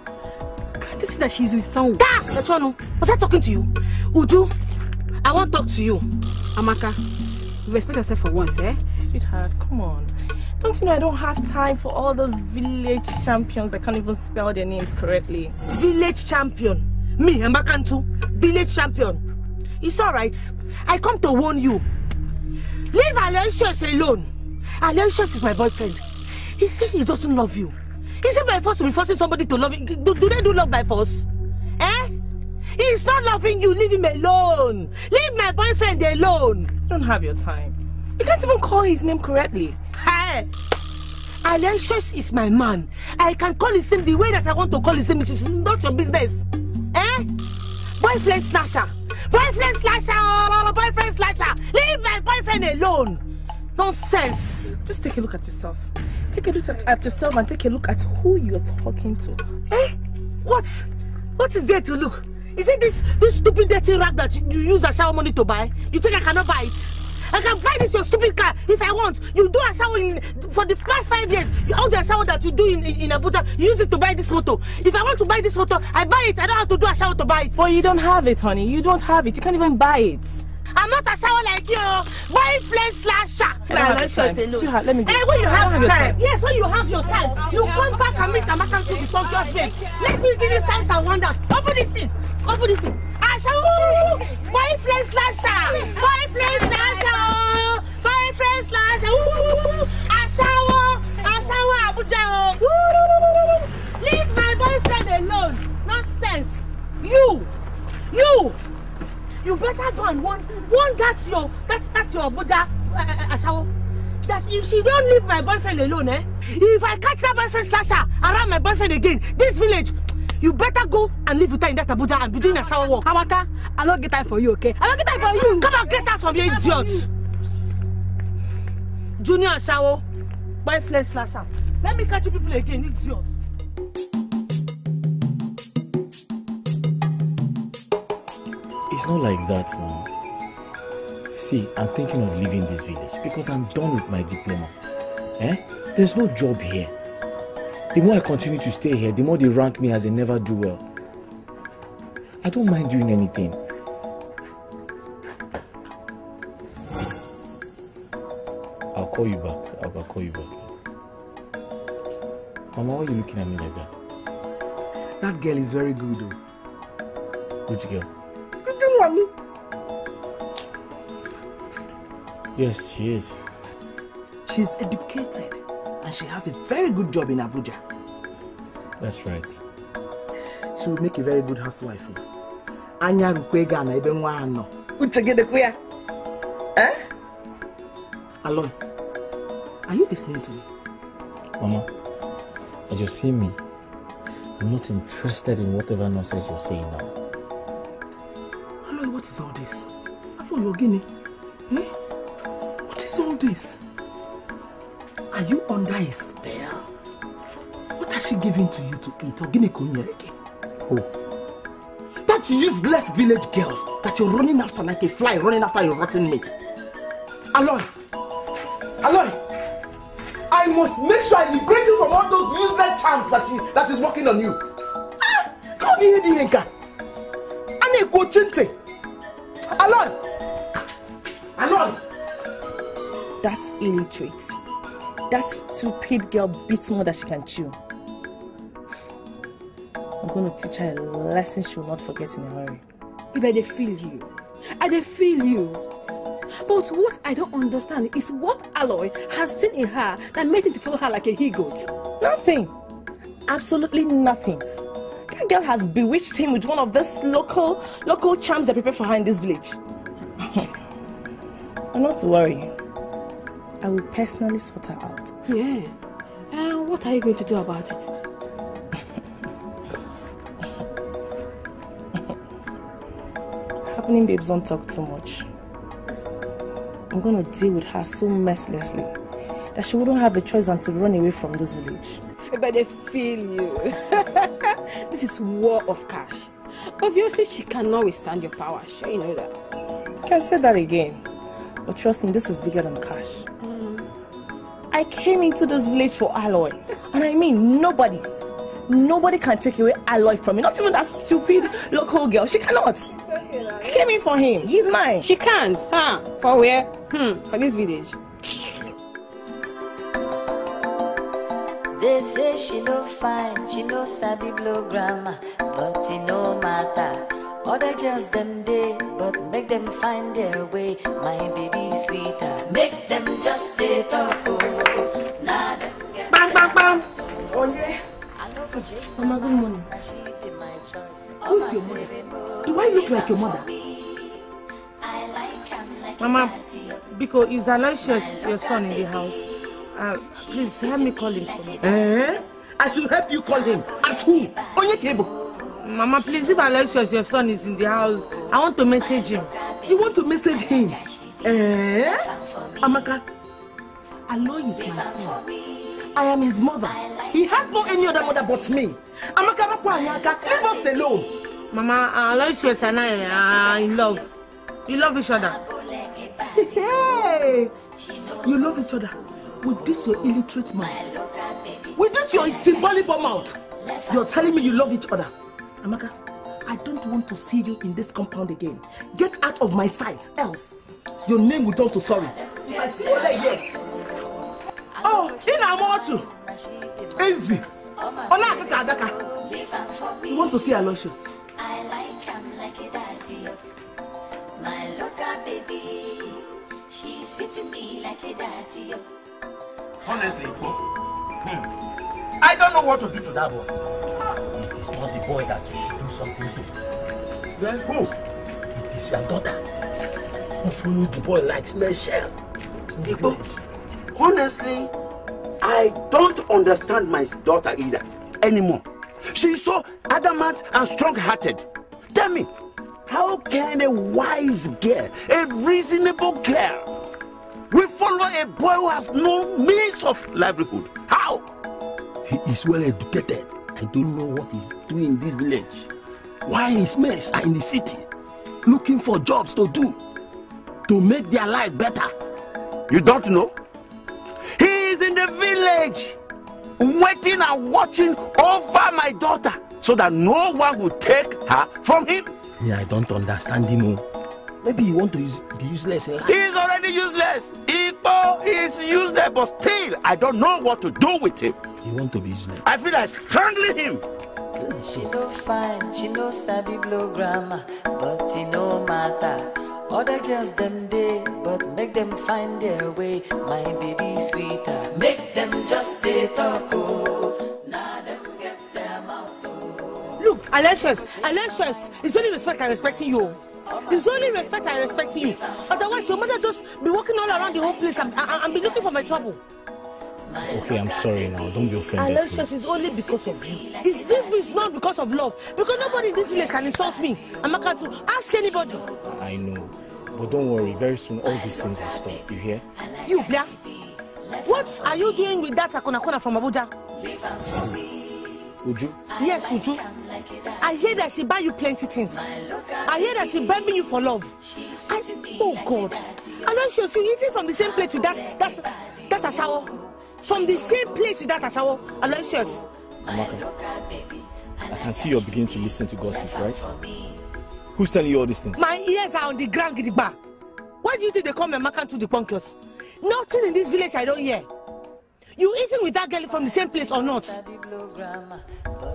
Can't you see that she's with someone? Da! Etuano, was I talking to you? Uju, I want to talk to you. Amaka, you respect yourself for once, eh? Sweetheart, come on. Don't you know I don't have time for all those village champions that can't even spell their names correctly? Village champion. Me, Mbakantu, village champion. It's alright. I come to warn you. Leave Aloysius alone. Aloysius is my boyfriend. He said he doesn't love you. Is it by force to be forcing somebody to love you? Do, do they do love by force? Eh? He's not loving you. Leave him alone. Leave my boyfriend alone. You don't have your time. You can't even call his name correctly. Hey! Aloysius is my man. I can call his name the way that I want to call his name. It is not your business. Eh? Boyfriend slasher. Boyfriend slasher. Oh, boyfriend slasher. Leave my boyfriend alone. Nonsense. Just take a look at yourself. Take a look at, yourself and take a look at who you're talking to. Eh? What? What is there to look? Is it this this stupid dirty rag that you, you use shower money to buy? You think I cannot buy it? I can buy this your stupid car if I want. You do a shower in, for the past five years. All the shower that you do in, in, in Abuja, you use it to buy this motor. If I want to buy this motor, I buy it. I don't have to do a shower to buy it. But you don't have it, honey. You don't have it. You can't even buy it. I'm not a shower like you. Boyfriend slasher. I don't have the time. Sweetheart, let me go. Hey, when you I have your time. time. Yes, when you have your time. You come back and meet Amaka to before just babe. Let me give you signs and wonders. Open this thing. Open this thing. Ashawo! Boyfriend slasher. Boyfriend slasher. Boyfriend slasher. Ooh. Ashawo. Ashawo Abuja. Ooh. Leave my boyfriend alone. Nonsense. You. You. You better go and warn, warn that's your, that's, that's your Abuja uh, uh, Ashawo. that if she don't leave my boyfriend alone, eh? If I catch that boyfriend slasher around my boyfriend again, this village, you better go and live with her in that Abuja and be doing a shower walk. Amaka, I don't get time for you, okay? I don't get time for you. Come on, get out from here, idiot. Junior Ashawo, boyfriend slasher. Let me catch you people again, idiot. It's not like that now. See, I'm thinking of leaving this village because I'm done with my diploma. Eh? There's no job here. The more I continue to stay here, the more they rank me as a never do well. I don't mind doing anything. I'll call you back. I'll, I'll call you back. Mama, why are you looking at me like that? That girl is very good though. Which girl? Me? Yes, she is. She's educated and she has a very good job in Abuja. That's right. She will make a very good housewife. Anya rukwe ga na ebe nwa anọ. Uche gị dịkwa ya. Eh? Aloy, are you listening to me? Mama, as you see me, I'm not interested in whatever nonsense you're saying now. What is all this? You're guinea. Eh? What is all this? Are you under a spell? What has she given to you to eat? Ogini Kunyereke? Who? That useless village girl that you're running after like a fly running after your rotten mate. Aloy! Aloy! I must make sure I liberate you from all those useless charms that, she, that is working on you. Ah! Come here, Dihenka. Ane Kochinte. Aloy! Aloy! That illiterate, that stupid girl beats more than she can chew. I'm going to teach her a lesson she will not forget in a hurry. Baby, I dey feel you. I dey feel you. But what I don't understand is what Aloy has seen in her that made him to follow her like a he-goat. Nothing. Absolutely nothing. Girl has bewitched him with one of these local local charms I prepare for her in this village. and not to worry. I will personally sort her out. Yeah. And what are you going to do about it? Happening babes don't talk too much. I'm gonna deal with her so mercilessly that she wouldn't have a choice than to run away from this village. Baby, I feel you. this is war of cash. Obviously, she cannot withstand your power. Sure, you know that. You can say that again. But trust me, this is bigger than cash. I came into this village for Aloy. And I mean, nobody, nobody can take away Aloy from me. Not even that stupid local girl. She cannot. I came in for him. He's mine. She can't, huh? For where? Hmm, for this village. They say she no fine, she no sabi blow grammar, but it no matter. Other girls them day, but make them find their way. My baby sweeter, make them just stay talk. Oh, nah them get Bam, bam, bam. Oh yeah. I know go Mama, good morning. my she be my choice. Who is your mother? Do I look like your mother? I like 'em like Mama, Biko, is Aloysius your son in the house? Uh, please help me call him for me. Eh? I should help you call him. As who? Onye Kebo. Mama, please, if Aloysius your son is in the house, I want to message him. You want to message him? Eh? Amaka, Aloy is my son. I am his mother. He has no any other mother but me. Amaka, Anyaka, leave us alone. Mama, uh, Aloysius and I are in love. We love each other. Hey! You love each other with this your illiterate mouth. With this your timbalibo mouth. You're telling me you love each other. Amaka, I don't want to see you in this compound again. Get out of my sight, else your name will turn to sorry. If I see you again. Oh, in Amotu. Easy. Ola Akaka Adaka. You want to see Aloysius? My local baby, she's fitting me like a daddy. Honestly, hmm, I don't know what to do to that boy. It is not the boy that you should do something to. Then who? It is your daughter who follows the boy like snail shell village. honestly, I don't understand my daughter either anymore. She's so adamant and strong-hearted. Tell me, how can a wise girl, a reasonable girl, follow a boy who has no means of livelihood? How? He is well educated. I don't know what he's doing in this village. Why his mates are in the city looking for jobs to do to make their life better? You don't know? He is in the village waiting and watching over my daughter so that no one will take her from him. Yeah, I don't understand him. oh. Maybe he want to use, be useless in life. He already useless. Igbo is useless, but still, I don't know what to do with him. He want to be useless. I feel like strangling him. She no fine, she no sabi blow grammar, but it no matter. Other girls them day, but make them find their way. My baby sweeter, make them just stay talk. Oh. Alicious, Alicious, it's only respect I'm respecting you. It's only respect I'm respecting you. Otherwise, your mother just be walking all around the whole place and, and, and be looking for my trouble. Okay, I'm sorry now. Don't be offended, please. is only because of you. It's if it's not because of love. Because nobody in this village can insult me. I'm not going to ask anybody. I know. But don't worry, very soon all these things will stop. You hear? You, yeah? What are you doing with that Akona Kona from Abuja? Uju? Yes, Uju. I hear that she buy you plenty things. I hear that she begging you for love. I, oh God. Aloysius, you eating from the same plate with that, that, that Ashawo? From the same plate with that Ashawo? Aloysius. Amaka, I can see you're beginning to listen to gossip, right? Who's telling you all these things? My ears are on the ground, Gidigba. Why do you think they call me Amaka to the bunkers? Nothing in this village I don't hear. You eating with that girl from the same plate or not?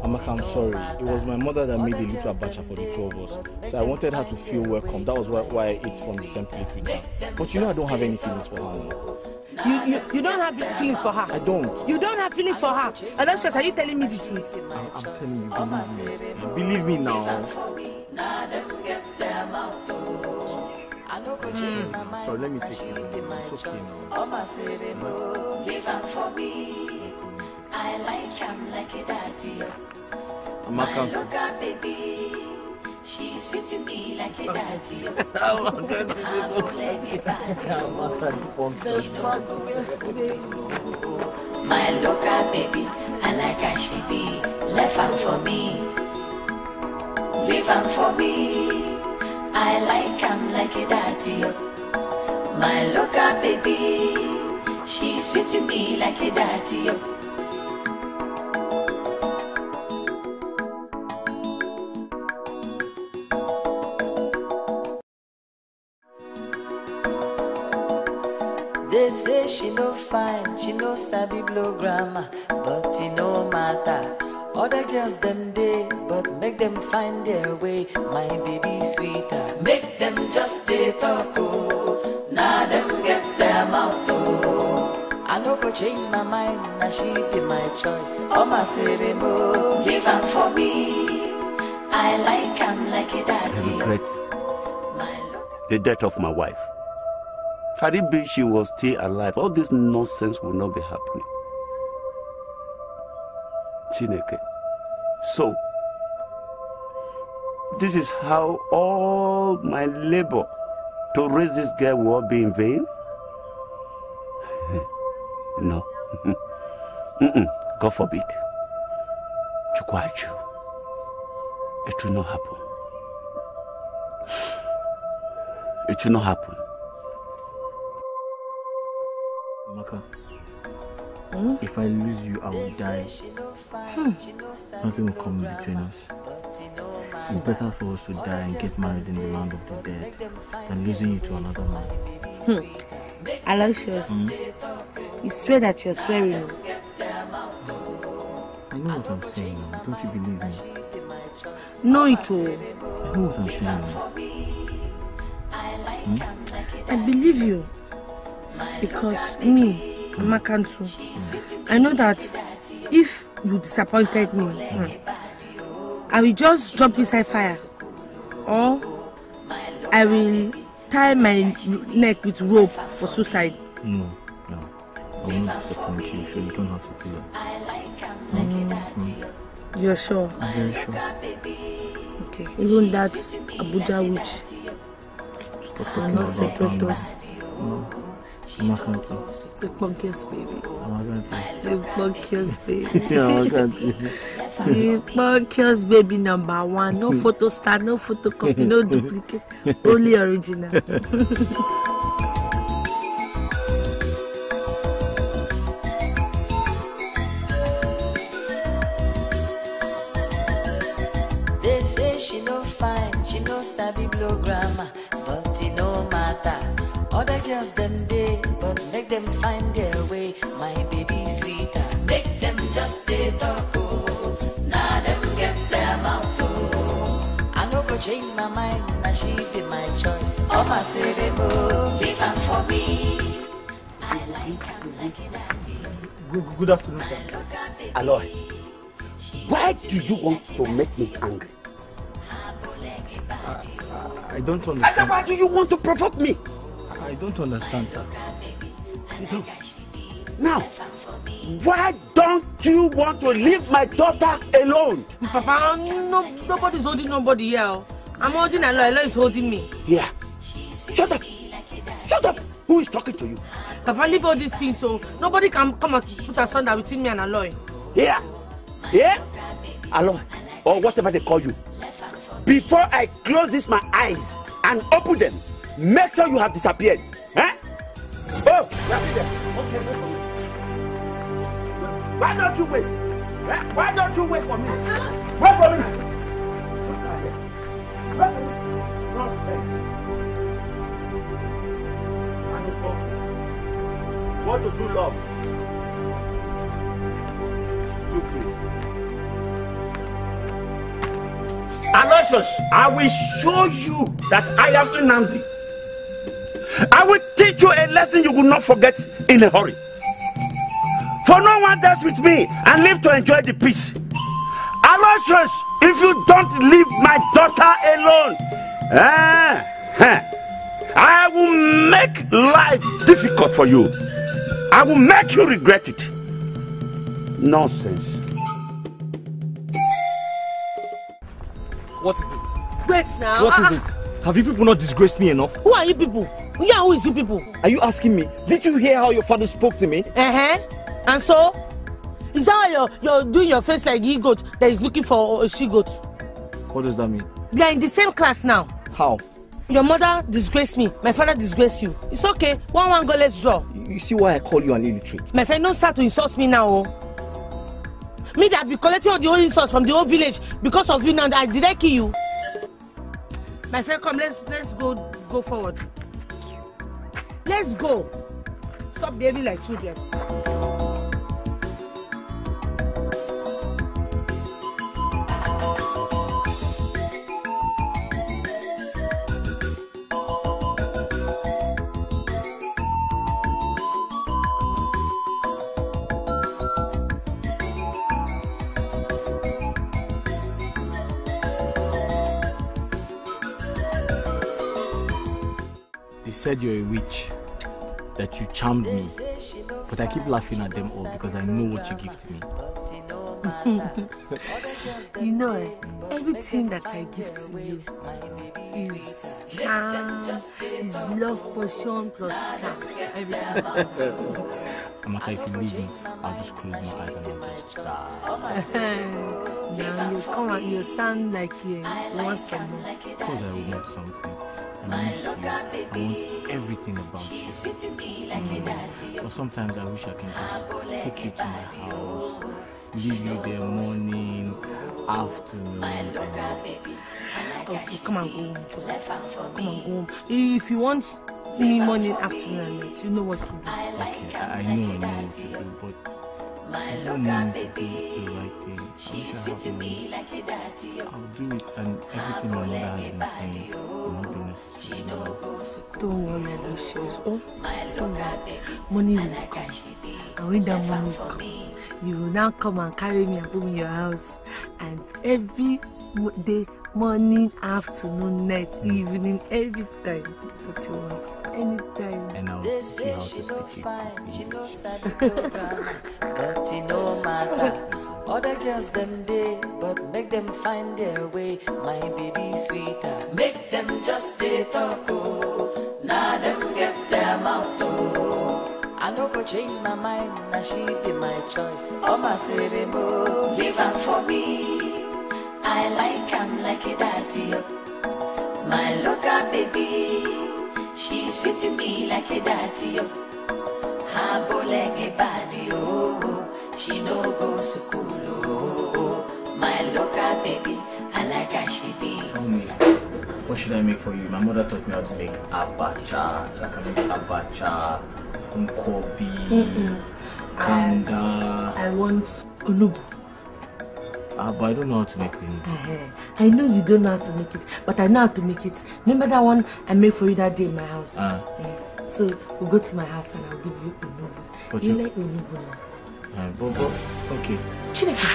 Amaka, I'm sorry. It was my mother that made a little abacha for the two of us. So I wanted her to feel welcome. That was why, why I ate from the same plate with her. But you know I don't have any feelings for her. now. You, you, you don't have feelings for her. I don't. You don't have feelings for her. Aloysius, are you telling me the truth? I'm, I'm telling you, believe me. Believe me now. Hmm. Sorry, let me take you. It's okay now. Leave 'em for me. I like 'em like a daddy. oh. My at baby, she's sweet to me like a daddy. oh. I'm a bad She no school. My look at baby, I like how she be. Left 'em for me, leave 'em for me. I like 'em like a daddy. oh. My local baby, she's sweet to me like a daddy. They say she no fine, she no sabi blow grammar, but it no matter. Other girls them day, but make them find their way. My baby sweeter, make change my mind, now she be my choice. Oh my city, boo, leave 'em for me. I like 'em like a I daddy. regret the death of my wife. Had it been she was still alive, all this nonsense would not be happening. Chineke. So, this is how all my labor to raise this girl will be in vain? No. Mm-mm. God forbid. Chukwaju. It will not happen. It will not happen. Amaka, if I lose you, I will die. Nothing will come between us. It's better for us to die and get married in the land of the dead than losing you to another man. Hmm. Aloysius, you swear that you're swearing. I know what I'm saying now. Don't you believe me? No, it will. I know what I'm saying now. Hmm? I believe you. Because me, Makantu, I know that if you disappointed me, hmm, I will just jump inside fire. Or I will tie my neck with rope for suicide. No, no. I not disappoint you, so you don't have to do that. You're sure? I'm very sure. Okay. Even that Abuja witch Stop talking about separate us. I'm not going to. The punkiest baby. I'm not going to. The punkiest baby. Yeah, I'm not going to. The punkiest baby number one. No photo star, no photocopy, no duplicate. Only original. They say she no fine, she no sabi blow grammar, but it no matter. Other girls them day, but make them find their way. My baby sweeter, make them just stay talk. Oh. Now them get their mouth. Oh. I no go change my mind, now she be my choice. Oh my say them oh, leave am for me. I like am like daddy. Good, good afternoon, sir. Aloy, why do you want to make me angry? I don't I said, understand. why do you want to provoke me? I don't understand, sir. Don't. Now, why don't you want to leave my daughter alone? Papa, no, nobody's holding nobody here. oh. I'm holding Alo. Alo is holding me. Here. Shut up. Shut up. Who is talking to you? Papa, leave all these things so nobody can come and put asunder between me and Aloy. Here. Here. Aloy, or whatever they call you. Before I close this my eyes and open them, make sure you have disappeared. Eh? Oh, that's it there. Okay, wait for me. Why don't you wait? Eh? Why don't you wait for me? Wait for me. Wait for me. Nonsense. I don't know. You want to do love? Stupid. Aloysius, I will show you that I am Nnamdi. I will teach you a lesson you will not forget in a hurry. For no one does with me and live to enjoy the peace. Aloysius, if you don't leave my daughter alone, eh, eh, I will make life difficult for you. I will make you regret it. Nonsense. What is it? Wait now. What Ah, is it? Have you people not disgraced me enough? Who are you people? Yeah, who is you people? Are you asking me? Did you hear how your father spoke to me? Uh-huh. And so? Is that why you're, you're doing your face like he goat that is looking for a she goat? What does that mean? We are in the same class now. How? Your mother disgraced me. My father disgraced you. It's okay. One one go, let's draw. You see why I call you an illiterate? My friend, don't start to insult me now. Oh. Me that be collecting all the whole insults from the whole village because of you now. That did I kill you? My friend, come. Let's let's go go forward. Let's go. Stop behaving like children. Said you're a witch, that you charmed me, but I keep laughing at them all because I know what you give to me. You know, everything that I give to you is charm, is love potion plus charm. Everything. Amaka, if you leave me, I'll just close my eyes and I'll just die. now you come and you sound like you want something. course I want something. You. I want everything about you. Mm. But sometimes I wish I can just take you to my house, leave you there morning, afternoon, and night. Okay, come and go home. Come and go home. If you want me morning, afternoon, and night, you know what to do. Okay, I, I know I know what to do, but I don't know to do the right thing. I wish I had money. I'll do it, and everything my mother has been saying will not be necessary. Don't worry, Aloysius. Oh, don't worry. Money will come. And when that money come, you will now come and carry me and put me in your house. And every day, morning, afternoon, night, evening, every time, what you want. Anytime. And I'll They teach you say how she to no speak fine, she no study program, but it no matter. Other girls them day, but make them find their way. My baby sweeter, make them just stay talk oh. Now them get their mouth oh. I no go change my mind, now she be my choice. Oh my say mo, leave am for me. I like I'm like a daddy oh. My local baby, she sweet to me like a daddy, oh. Her bow like a body, oh. She no go school, oh. My local baby, I like how she be. Tell me, what should I make for you? My mother taught me how to make abacha, so I can make abacha, nkobi, kanda. I want onubu. Ah, but I don't know how to make it. Eh, I know you don't know how to make it, but I know how to make it. Remember that one I made for you that day in my house? Ah. Eh, So we'll go to my house and I'll give you onubu. But you, you- like onubu now? Uh, but, but, okay. Chineke.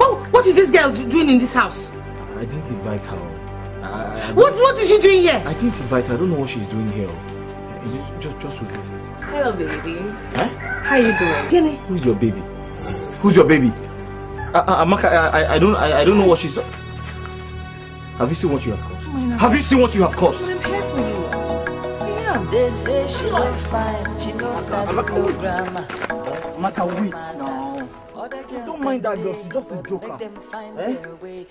Oh, what is this girl doing in this house? I didn't invite her. I, I, I, What what is she doing here? I didn't invite her. I don't know what she's doing here. Uh, Just, just, just with this. Hello, baby. Huh? How are you doing? Kenny. Who's your baby? Who's your baby? Uh, uh, Amaka, I, I, I don't, I, I don't know what she's. Have you seen what you have caused? Have you seen what you have caused? I'm here for you. Yeah. They say she no fine, she no study program. Amaka, wait now. Don't mind that girl, she's just a joker. Eh?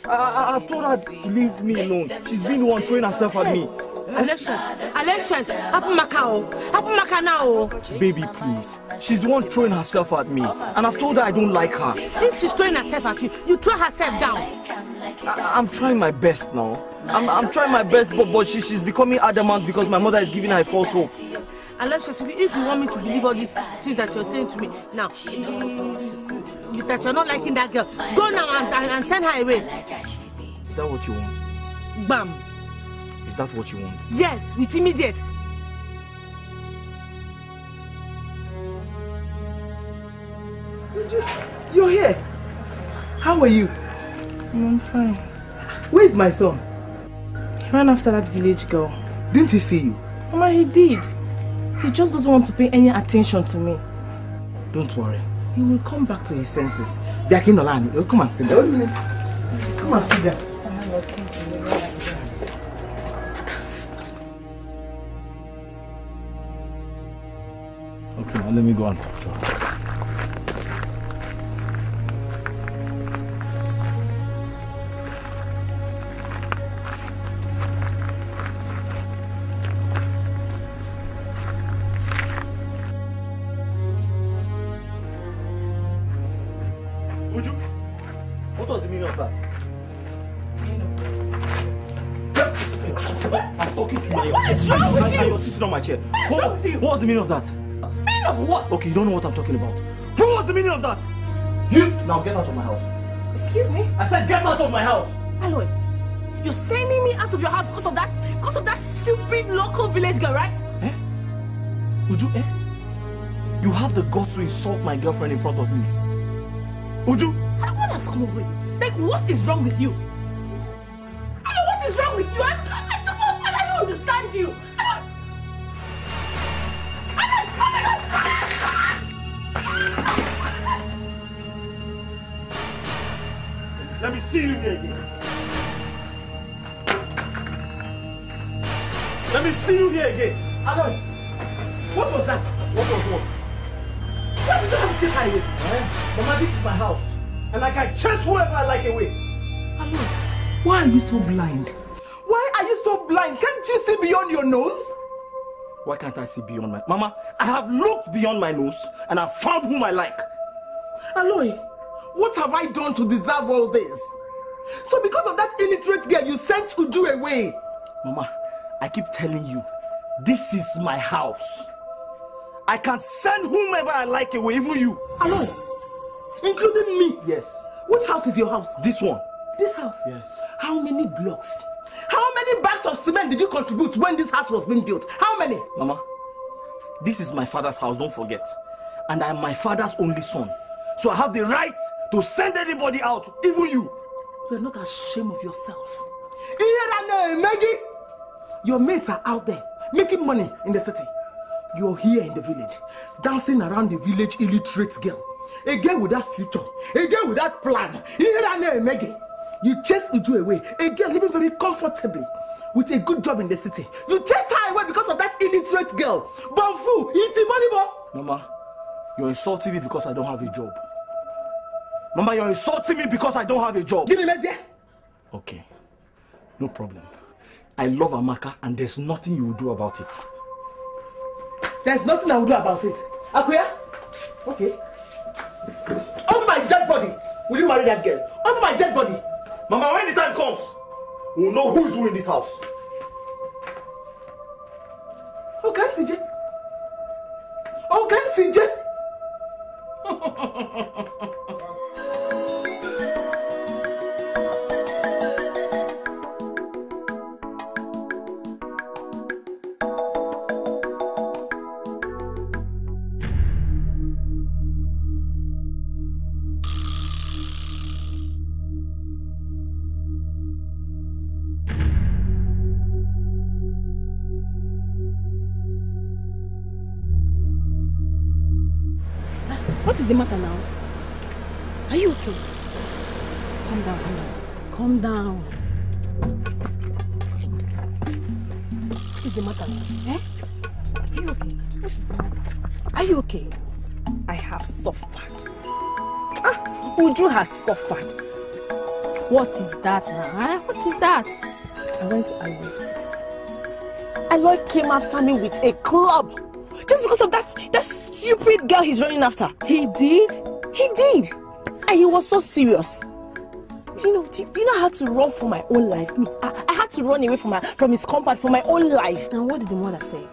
I, I, I've told her to leave me alone. She's been the one throwing herself at me. Alexis, Alexis, Apu Macau, Apu Maca now. Baby, please. She's the one throwing herself at me. And I've told her I don't like her. If she's throwing herself at you, you throw herself down. I, I'm trying my best now. I'm, I'm trying my best, but, but she, she's becoming adamant because my mother is giving her false hope. Alexis, if you, if you want me to believe all these things that you're saying to me, now, you, that you're not liking that girl, go now and, and, and send her away. Is that what you want? Bam. Is that what you want? Yes, with immediate. You're here. How are you? I'm um, fine. Where's my son? He ran after that village girl. Didn't he see you? Mama, he did. He just doesn't want to pay any attention to me. Don't worry. He will come back to his senses. Biakin Olani, he'll come and sit down. Wait a minute. Come and sit down. Now let me go and talk to her. Uju, what was the meaning of that? I'm talking to you. What is wrong with you? You're sitting on my chair. What? What was the meaning of that? What? Okay, you don't know what I'm talking about. What was the meaning of that? You now get out of my house. Excuse me? I said get out of my house. Aloy, you're sending me out of your house because of that because of that stupid local village girl, right? Eh? Would you eh? You have the guts to insult my girlfriend in front of me. Would you? What has come over you? Like, what is wrong with you? Aloy, what is wrong with you? I, I, see you here again. Let me see you here again. Aloy, what was that? What was what? Why did you have to chase her away? Eh? Mama, this is my house. And I can chase whoever I like away. Aloy, why are you so blind? Why are you so blind? Can't you see beyond your nose? Why can't I see beyond my Mama? I have looked beyond my nose and I've found whom I like. Aloy, what have I done to deserve all this? So because of that illiterate girl, you sent Uju away. Mama, I keep telling you, this is my house. I can send whomever I like away, even you. Aloy, including me. Yes. Which house is your house? This one. This house? Yes. How many blocks? How many bags of cement did you contribute when this house was being built? How many? Mama, this is my father's house, don't forget. And I am my father's only son. So I have the right to send anybody out, even you. You're not ashamed of yourself. Maggie? Your mates are out there making money in the city. You're here in the village, dancing around the village illiterate girl. A girl without future, a girl without plan. Maggie. You chase Uju away, a girl living very comfortably with a good job in the city. You chase her away because of that illiterate girl. Bonfu, iti bolibo. Mama, you're insulting me because I don't have a job. Mama, you're insulting me because I don't have a job. Give me Mezie. Okay, no problem. I love Amaka and there's nothing you will do about it. There's nothing I will do about it. Akuya? Okay. Over my dead body, will you marry that girl? Over my dead body. Mama, when the time comes, we'll know who is who in this house. Okay, CJ. Okay, CJ. came after me with a club. Just because of that, that stupid girl he's running after. He did? He did. And he was so serious. Do you know, do, you know how to run for my own life? Me, I, I had to run away from, my, from his compound for my own life. And what did the mother say?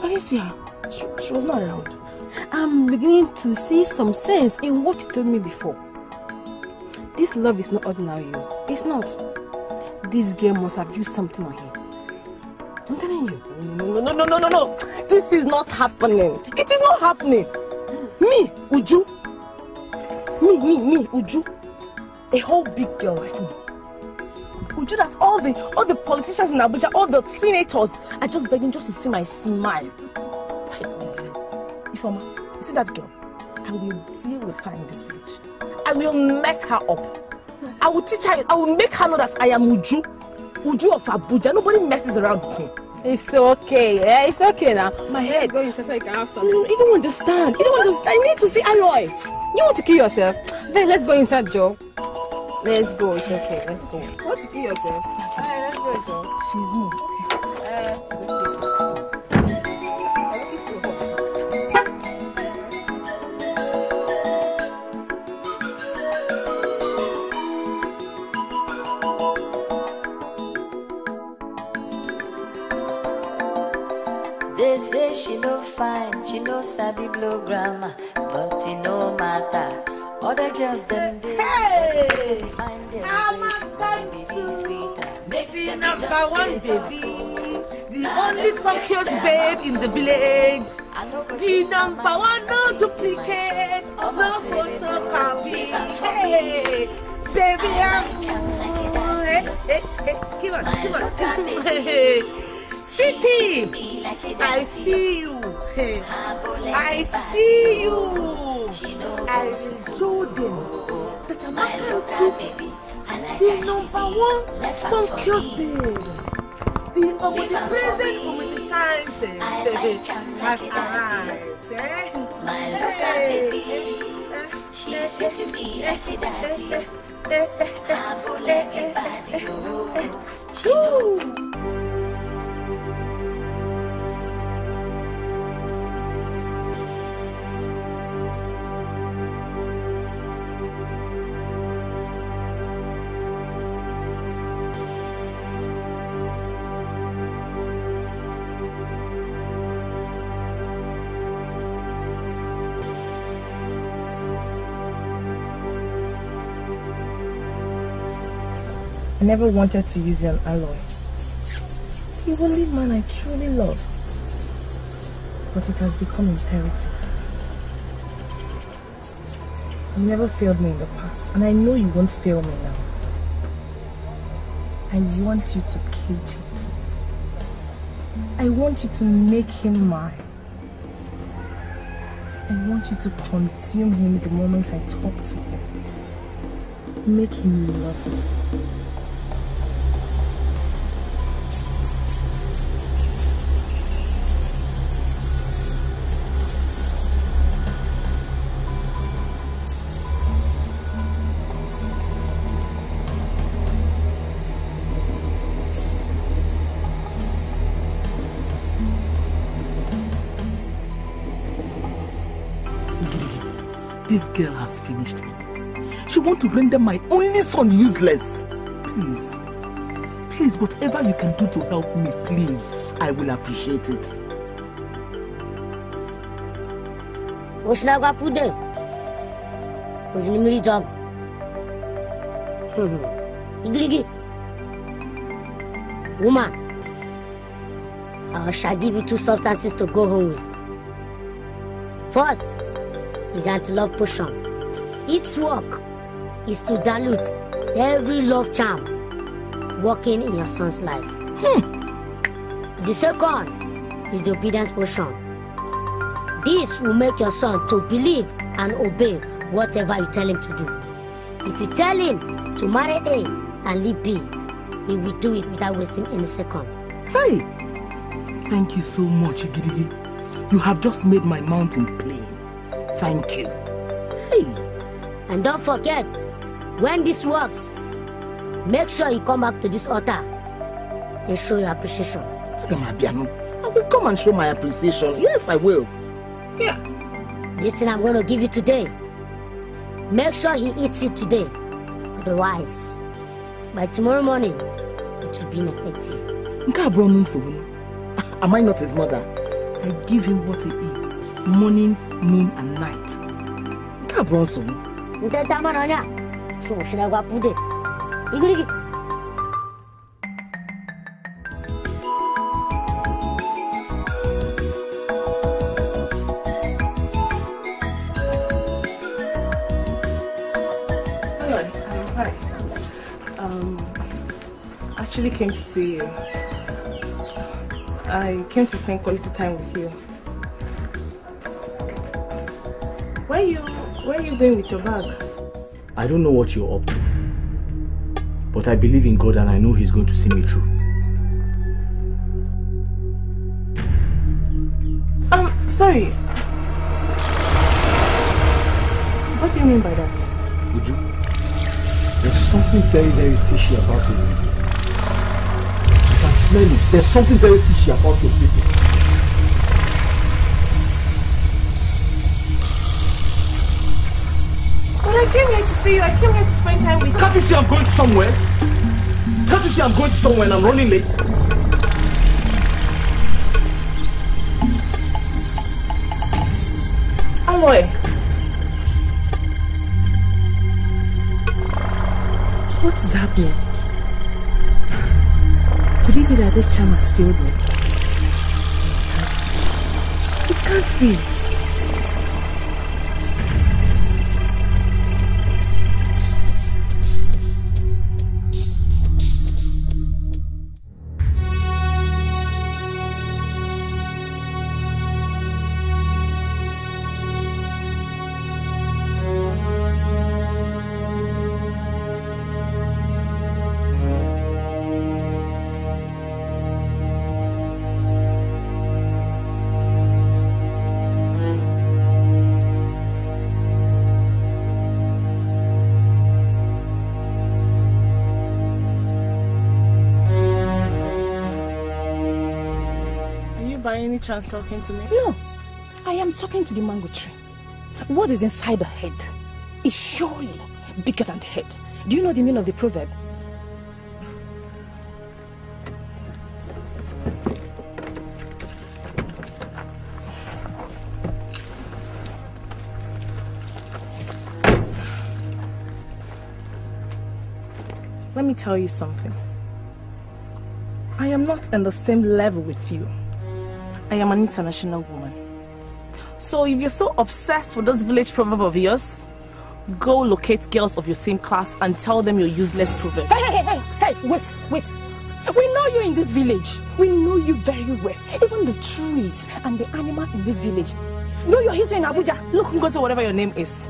I didn't see her. She, she was not around. I'm beginning to see some sense in what you told me before. This love is not ordinary. oh. It's not. This girl must have used something on him. I'm telling you. No, no, no, no, no, no. This is not happening. It is not happening. Me, Uju. Me, me, me, Uju. A whole big girl like me. Uju that all the all the politicians in Abuja, all the senators are just begging just to see my smile. Ifoma, you see that girl? I will deal with her in this village. I will mess her up. I will teach her, I will make her know that I am Uju. Uju of Abuja. Nobody messes around with me. It's okay. Yeah, It's okay now. My Let's head. go inside so you can have something. No, you don't understand. You don't understand. I need to see Aloy. You want to kill yourself? Then let's go inside, Joe. Let's go. It's okay. Let's go. You want to kill yourself? Alright, let's go, Joe. She's more. Uh, sabi blow grammar, but it no matter. Other girls they Hey! find their I'm way. baby sweeter, make The number one baby, the only cocktail babe in the village, the number one no duplicate, no photocopy. Hey, baby, I'm cool. Hey, hey, hey, come on, come on. Hey, Me it I see you. I go let I it back. see you. I will show them that I'm my to at baby. I like the number one Left hand for conscious me. babe. The omnipresent me. like am has like it that arrived. Eh? Baby. She sweet to me like a daddy. I go like a body. She Woo. I never wanted to use you Aloy. The only man I truly love. But it has become imperative. You never failed me in the past, and I know you won't fail me now. I want you to cage him. I want you to make him mine. I want you to consume him the moment I talk to him. Make him love you. This girl has finished me. She wants to render my only son useless. Please, please, whatever you can do to help me, please, I will appreciate it. Oshinagwa Pude. Ojinimiri job. Hmm. Igiligi. Woman, I shall give you two substances to go home with. First is anti-love potion. Its work is to dilute every love charm working in your son's life. Hmm. The second is the obedience potion. This will make your son to believe and obey whatever you tell him to do. If you tell him to marry A and leave B, he will do it without wasting any second. Hey! Thank you so much, Igidigi. You have just made my mountain plain. Thank you. Hey! And don't forget, when this works, make sure you come back to this altar and show your appreciation. Agamabiano, I will come and show my appreciation. Yes, I will. Yeah. This thing I'm going to give you today, make sure he eats it today. Otherwise, by tomorrow morning, it will be ineffective. Nke a bụrụ m nsogbu m. Am I not his mother? I give him what he eats, morning, noon, and night. Nke a bụrụ nsogbu. Ntenta mana onye a, Oshinagwa Pude. Igirigi. Hello, um, hi. Um, actually came to see you. I came to spend quality time with you. Where are you, where are you going with your bag? I don't know what you're up to. But I believe in God and I know He's going to see me through. Um, sorry. What do you mean by that? Uju, there's something very, very fishy about this visit. I can smell it. There's something very fishy about your visit. See you. I came here to spend time with you. Can't you see I'm going somewhere? Can't you see I'm going somewhere and I'm running late? Aloy. What is happening? Could it be that this charm has failed me? It can't be. It can't be. Chance talking to me? No, I am talking to the mango tree. What is inside the head is surely bigger than the head. Do you know the meaning of the proverb? Let me tell you something. I am not on the same level with you. I am an international woman. So if you're so obsessed with this village proverb of yours, go locate girls of your same class and tell them your useless proverb. Hey, hey, hey, hey, hey, wait, wait. We know you in this village. We know you very well. Even the trees and the animal in this village. Know your history in Abuja. Look, Ngozi, whatever your name is.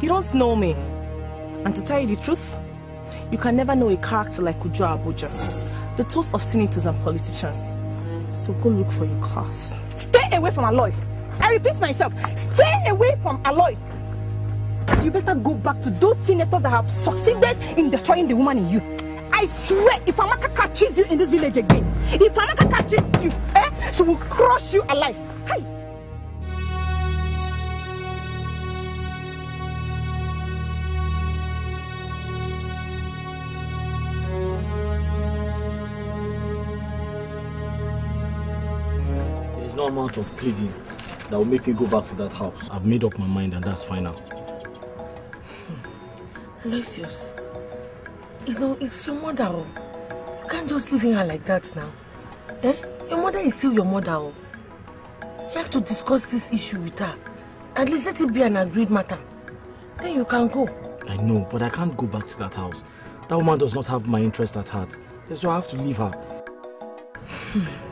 You don't know me. And to tell you the truth, you can never know a character like Uju Abuja. The toast of senators and politicians. So go look for your class. Stay away from Aloy. I repeat myself, stay away from Aloy. You better go back to those senators that have succeeded in destroying the woman in you. I swear, if Amaka catches you in this village again, if Amaka catches you, eh, she will crush you alive. Hey! Amount of pleading that will make me go back to that house. I've made up my mind and that's final. Aloysius, you know, it's your mother. Oh. You can't just leave her like that now. Eh? Your mother is still your mother. Oh. You have to discuss this issue with her. At least let it be an agreed matter. Then you can go. I know, but I can't go back to that house. That woman does not have my interest at heart. So I have to leave her.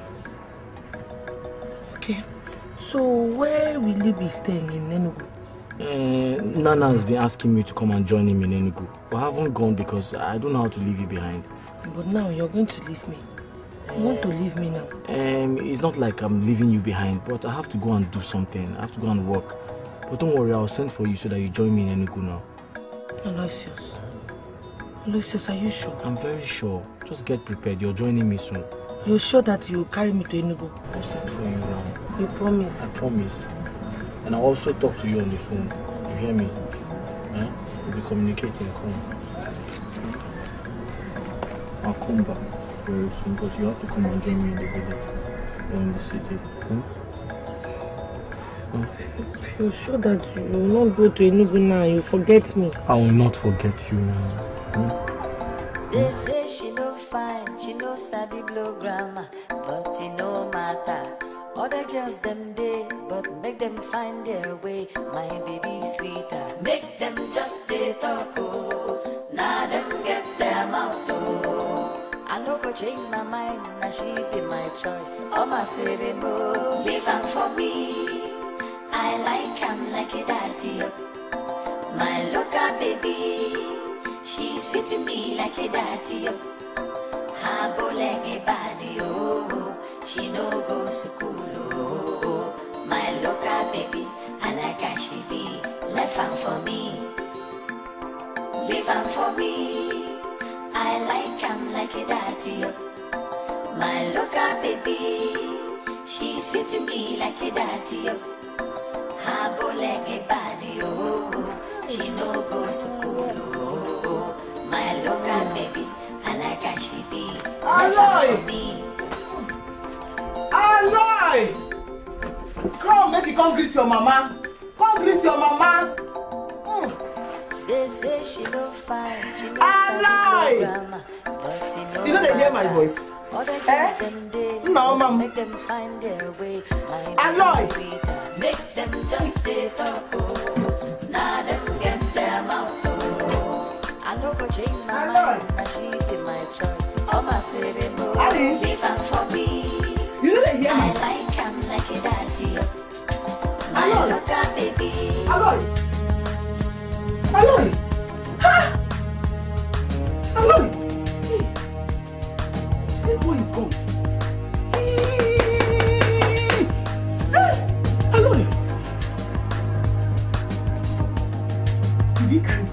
Okay. So where will you be staying in Enugu? Uh, Nana has been asking me to come and join him in Enugu. But I haven't gone because I don't know how to leave you behind. But now you're going to leave me. You want to leave me now? Um, it's not like I'm leaving you behind, but I have to go and do something. I have to go and work. But don't worry, I'll send for you so that you join me in Enugu now. Aloysius. Aloysius, are you sure? I'm very sure. Just get prepared. You're joining me soon. You're sure that you will carry me to Enugu? I'll send for you now. You promise? I promise. And I'll also talk to you on the phone. You hear me? Eh? We'll be communicating. Come. I'll come back very soon, but you have to come and join me in the village or in the city. Hmm? Hmm? If you're sure that you will not go to Enugu now, you forget me. I will not forget you now. Hmm? They Other girls them day, but make them find their way. My baby sweeter, make them just stay talk oh. Now them get their mouth oh. I no go change my mind, now she be my choice. Oh my city mo, leave am for me. I like am like a daddy oh. My local baby. She's to me like a daddy, oh. Her bow a body, oh. She no go school, oh. My local baby, I like how she be. Left am for me, leave am for me. I like am like a daddy, oh. My local baby, she sweet to me like a daddy, oh. Her bow like a body, oh. She no go school, oh. My local baby, I like how she be. Left am for me. Aloy! Come, make you come greet your mama. Come greet your mama. They say she no fine, she no you know they hear my voice. Eh? them No, ma'am. make them find their way. Sweeter, make them just stay talk oh. Now them get their mouth oh. I no go change my mind, now she be my choice. Oh my city leave am for me lè yé mi. Alọ́ọ̀lì. Alọ́ọ̀lì. Alọ́ọ̀lì. Ha! Alọ́ọ̀lì. This boy is gone. Alọ́ọ̀lì. Did he carry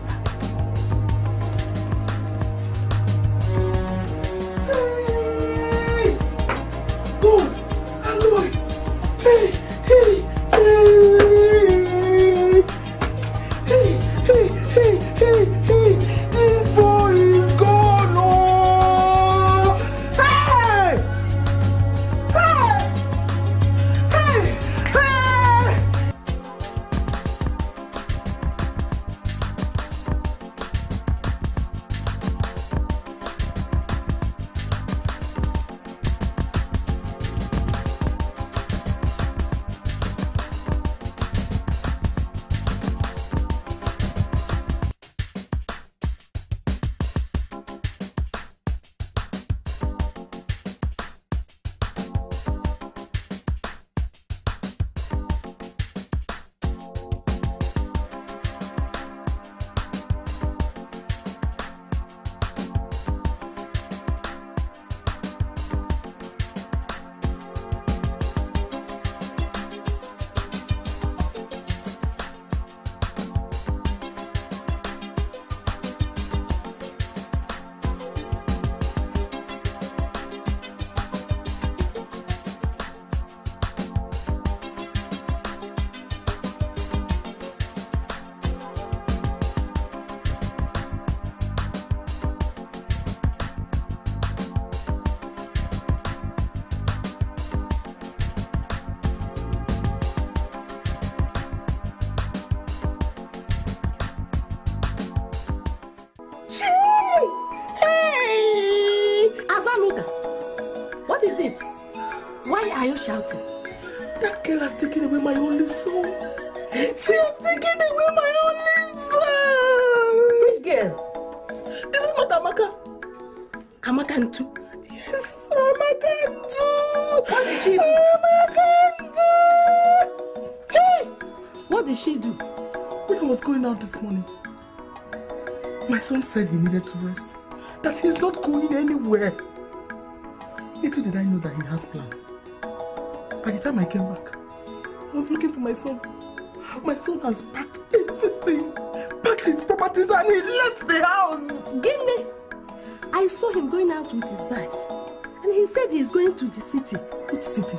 said he needed to rest. That he's not going anywhere. Little did I know that he has plans. By the time I came back, I was looking for my son. My son has packed everything, packed his properties, and he left the house. Gimne, I saw him going out with his bags. And he said he's going to the city. Which city?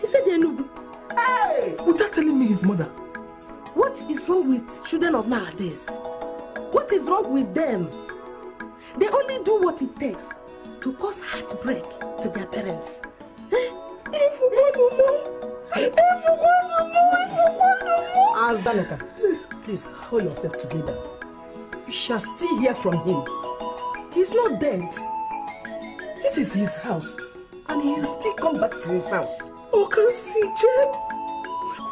He said Enugu. Hey! Without telling me his mother. What is wrong with children of nowadays? What is wrong with them? They only do what it takes to cause heartbreak to their parents. Eh? Azanoka, please hold yourself together. You shall still hear from him. He's not dead. This is his house. And he will still come back to his house. Oh, can see Jen.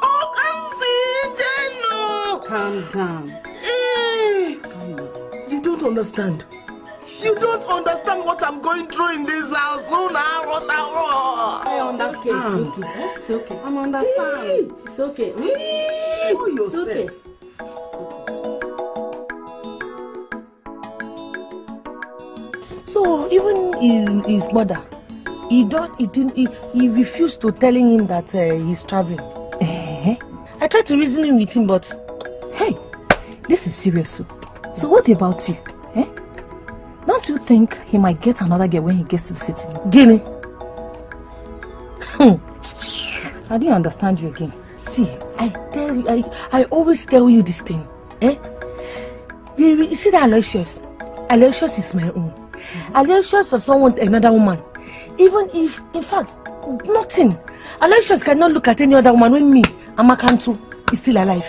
Oh, can see Jen. No. Calm down. Don't understand. You don't understand what I'm going through in this house. Oh, now, what I I understand. It's okay. It's okay. I'm understand. It's okay. It's okay. So even his, his mother, he don't, he didn't, he, he refused to telling him that uh, he's traveling. Eh? I tried to reason with him, but Hey, this is serious. So what about you? You think he might get another girl when he gets to the city? Guinea. Hmm. I didn't understand you again. See, I tell you, I, I always tell you this thing. Eh? You, you see that Aloysius? Aloysius is my own. Aloysius does not want another woman. Even if, in fact, nothing. Aloysius cannot look at any other woman when me, Amakantu, is still alive.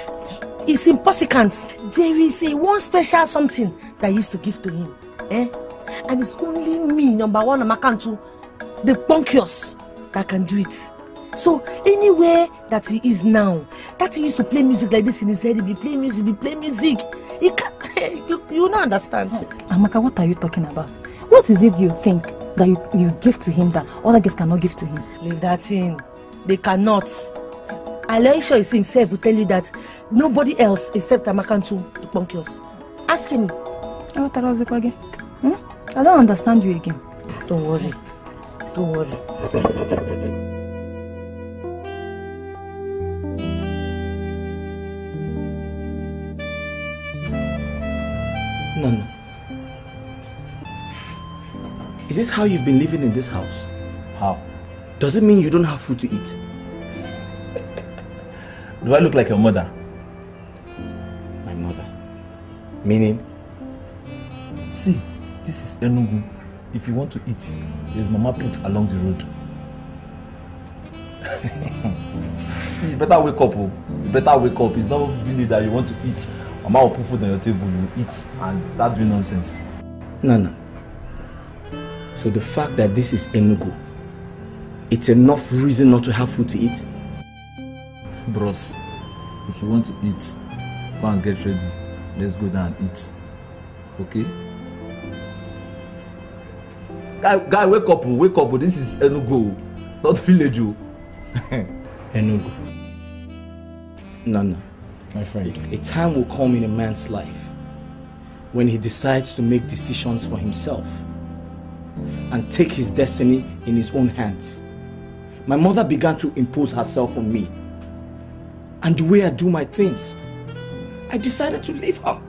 It's impossible. There is a one special something that I used to give to him. Eh? And it's only me, number one, Amakantu, the Ponkios, that can do it. So anywhere that he is now, that he used to play music like this in his head, he be play music, be play music. He can't, you, you don't understand. Amaka, what are you talking about? What is it you think that you, you give to him that other girls cannot give to him? Leave that in. They cannot. Aloysius is himself will tell you that nobody else except Amakantu, the Ponkios. Ask him. What was it again? Hmm? I don't understand you again. Don't worry. Don't worry. No, no. Is this how you've been living in this house? How? Does it mean you don't have food to eat? Do I look like your mother? My mother. Meaning? See, this is Enugu. If you want to eat, there's mama put along the road. See, you better wake up. Oh. You better wake up. It's not really that you want to eat. Mama will put food on your table, you eat and start doing nonsense. Nana. So the fact that this is Enugu, it's enough reason not to have food to eat? Bros, if you want to eat, go and get ready. Let's go down and eat. Okay? Guy, guy, wake up, oh, wake up. oh. This is Enugu, oh. not village. oh. Enugu. Nana. My friend. A time will come in a man's life when he decides to make decisions for himself and take his destiny in his own hands. My mother began to impose herself on me. And the way I do my things, I decided to leave her.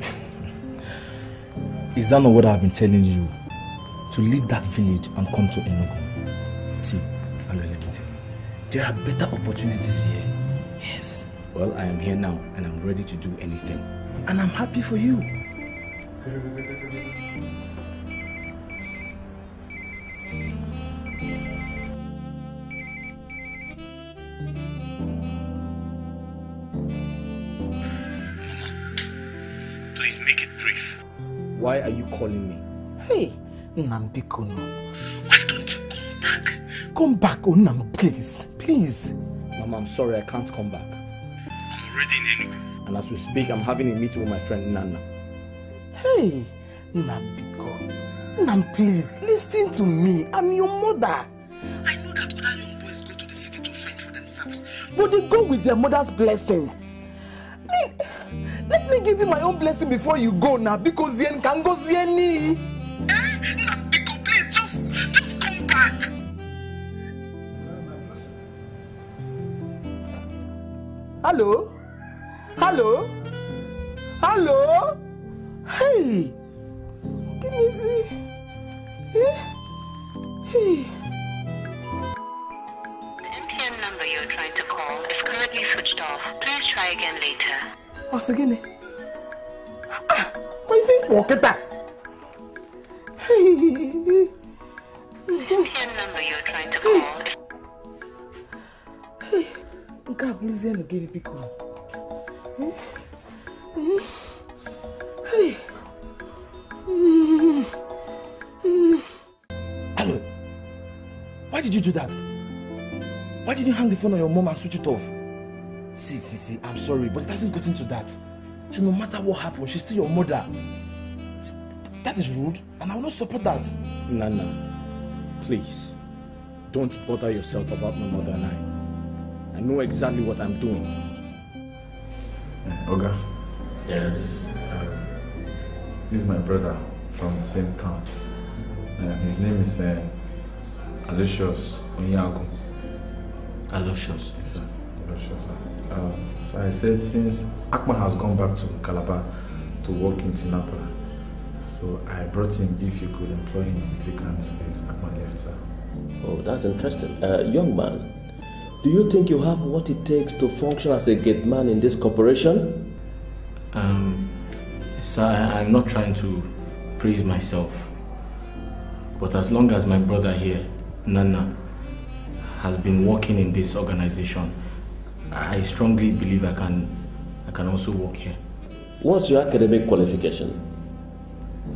Is that not what I've been telling you? To leave that village and come to Enugu. See, Ale, let me tell you. There are better opportunities here. Yes. Well, I am here now and I'm ready to do anything. And I'm happy for you. Please make it brief. Why are you calling me? Hey, Nambiko, no. Why don't you come back. Come back, oh, Onam, please. Please. Mama, I'm sorry, I can't come back. I'm already in Enugu. And as we speak, I'm having a meeting with my friend Nana. Hey, Nabiko. Nam, please, listen to me. I'm your mother. I know that other young boys go to the city to fend for themselves, but they go with their mother's blessings. Me, let me give you my own blessing before you go now, because Yen can go Zieni. Hello? Hello? Hello? Hey! Gịnịzi? Eh? Hey! The MTN number you're trying to call is currently switched off. Please try again later. Ọsị gịnị? Ah! Mkpọ kịta! Hey! The MTN number you're trying to call is Hey! Nke a bụrụzie na gịnị biko? Hey! Hello. Why did you do that? Why did you hang the phone on your mom and switch it off? See, see, see, I'm sorry, but it hasn't gotten to that. So no matter what happens, she's still your mother. That is rude, and I will not support that. Nana, please, don't bother yourself about my mother and I. I know exactly what I'm doing. Oga, Yes. this is my brother from the same town. Uh, his name is uh, Aloysius Onyago. Aloysius? Yes, sir. Aloysius, sir. Uh, so I said since Akman has gone back to Calabar to work in Tinapa, so I brought him if you could employ him if you can't, because Akman left, sir. Oh, that's interesting. Uh, young man, do you think you have what it takes to function as a gate man in this corporation? Um, sir, I'm not trying to praise myself. But as long as my brother here, Nana, has been working in this organization, I strongly believe I can, I can also work here. What's your academic qualification?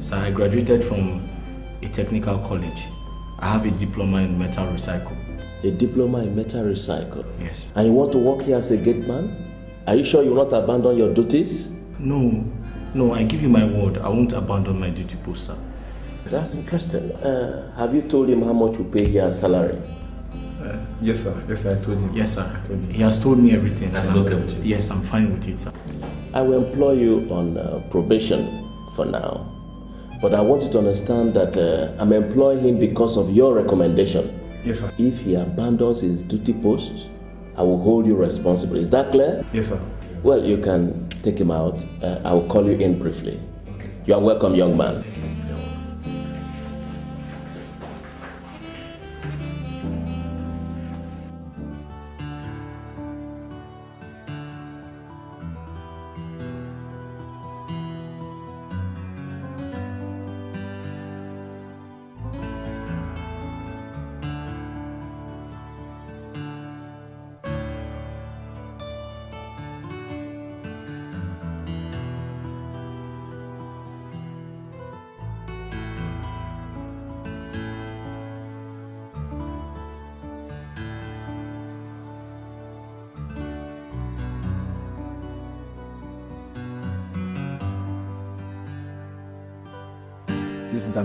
Sir, I graduated from a technical college. I have a diploma in metal recycle. A diploma in metal recycle? Yes. And you want to work here as a gate man? Are you sure you will not abandon your duties? No, no, I give you my word, I won't abandon my duty post, sir. That's interesting. Uh, have you told him how much you pay here as salary? Uh, yes, sir. Yes, sir. I told him. Yes, sir. I told him. He has told me everything. That and is I'm- okay with you? Yes, I'm fine with it, sir. I will employ you on uh, probation for now. But I want you to understand that uh, I'm employing him because of your recommendation. Yes, sir. If he abandons his duty post, I will hold you responsible. Is that clear? Yes, sir. Well, you can take him out. Uh, I will call you in briefly. You are welcome, young man.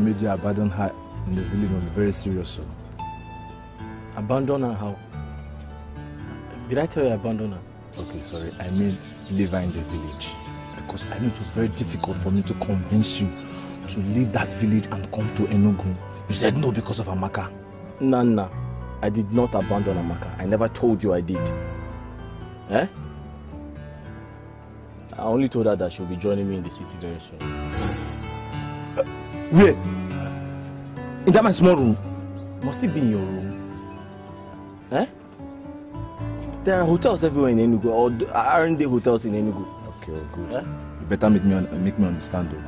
Intermediate abandoned her in the village was very serious. So. Abandon her how? Did I tell you I abandoned her? Okay, sorry. I mean, leave her in the village. Because I know it was very difficult for me to convince you to leave that village and come to Enugu. You said no because of Amaka. Nana, I did not abandon Amaka. I never told you I did. Eh? I only told her that she'll be joining me in the city very soon. Where? In that my small room? Must it be in your room? Eh? There are hotels everywhere in Enugu, or aren't there hotels in Enugu? Okay, oh, good. Eh? You better make me make me understand though.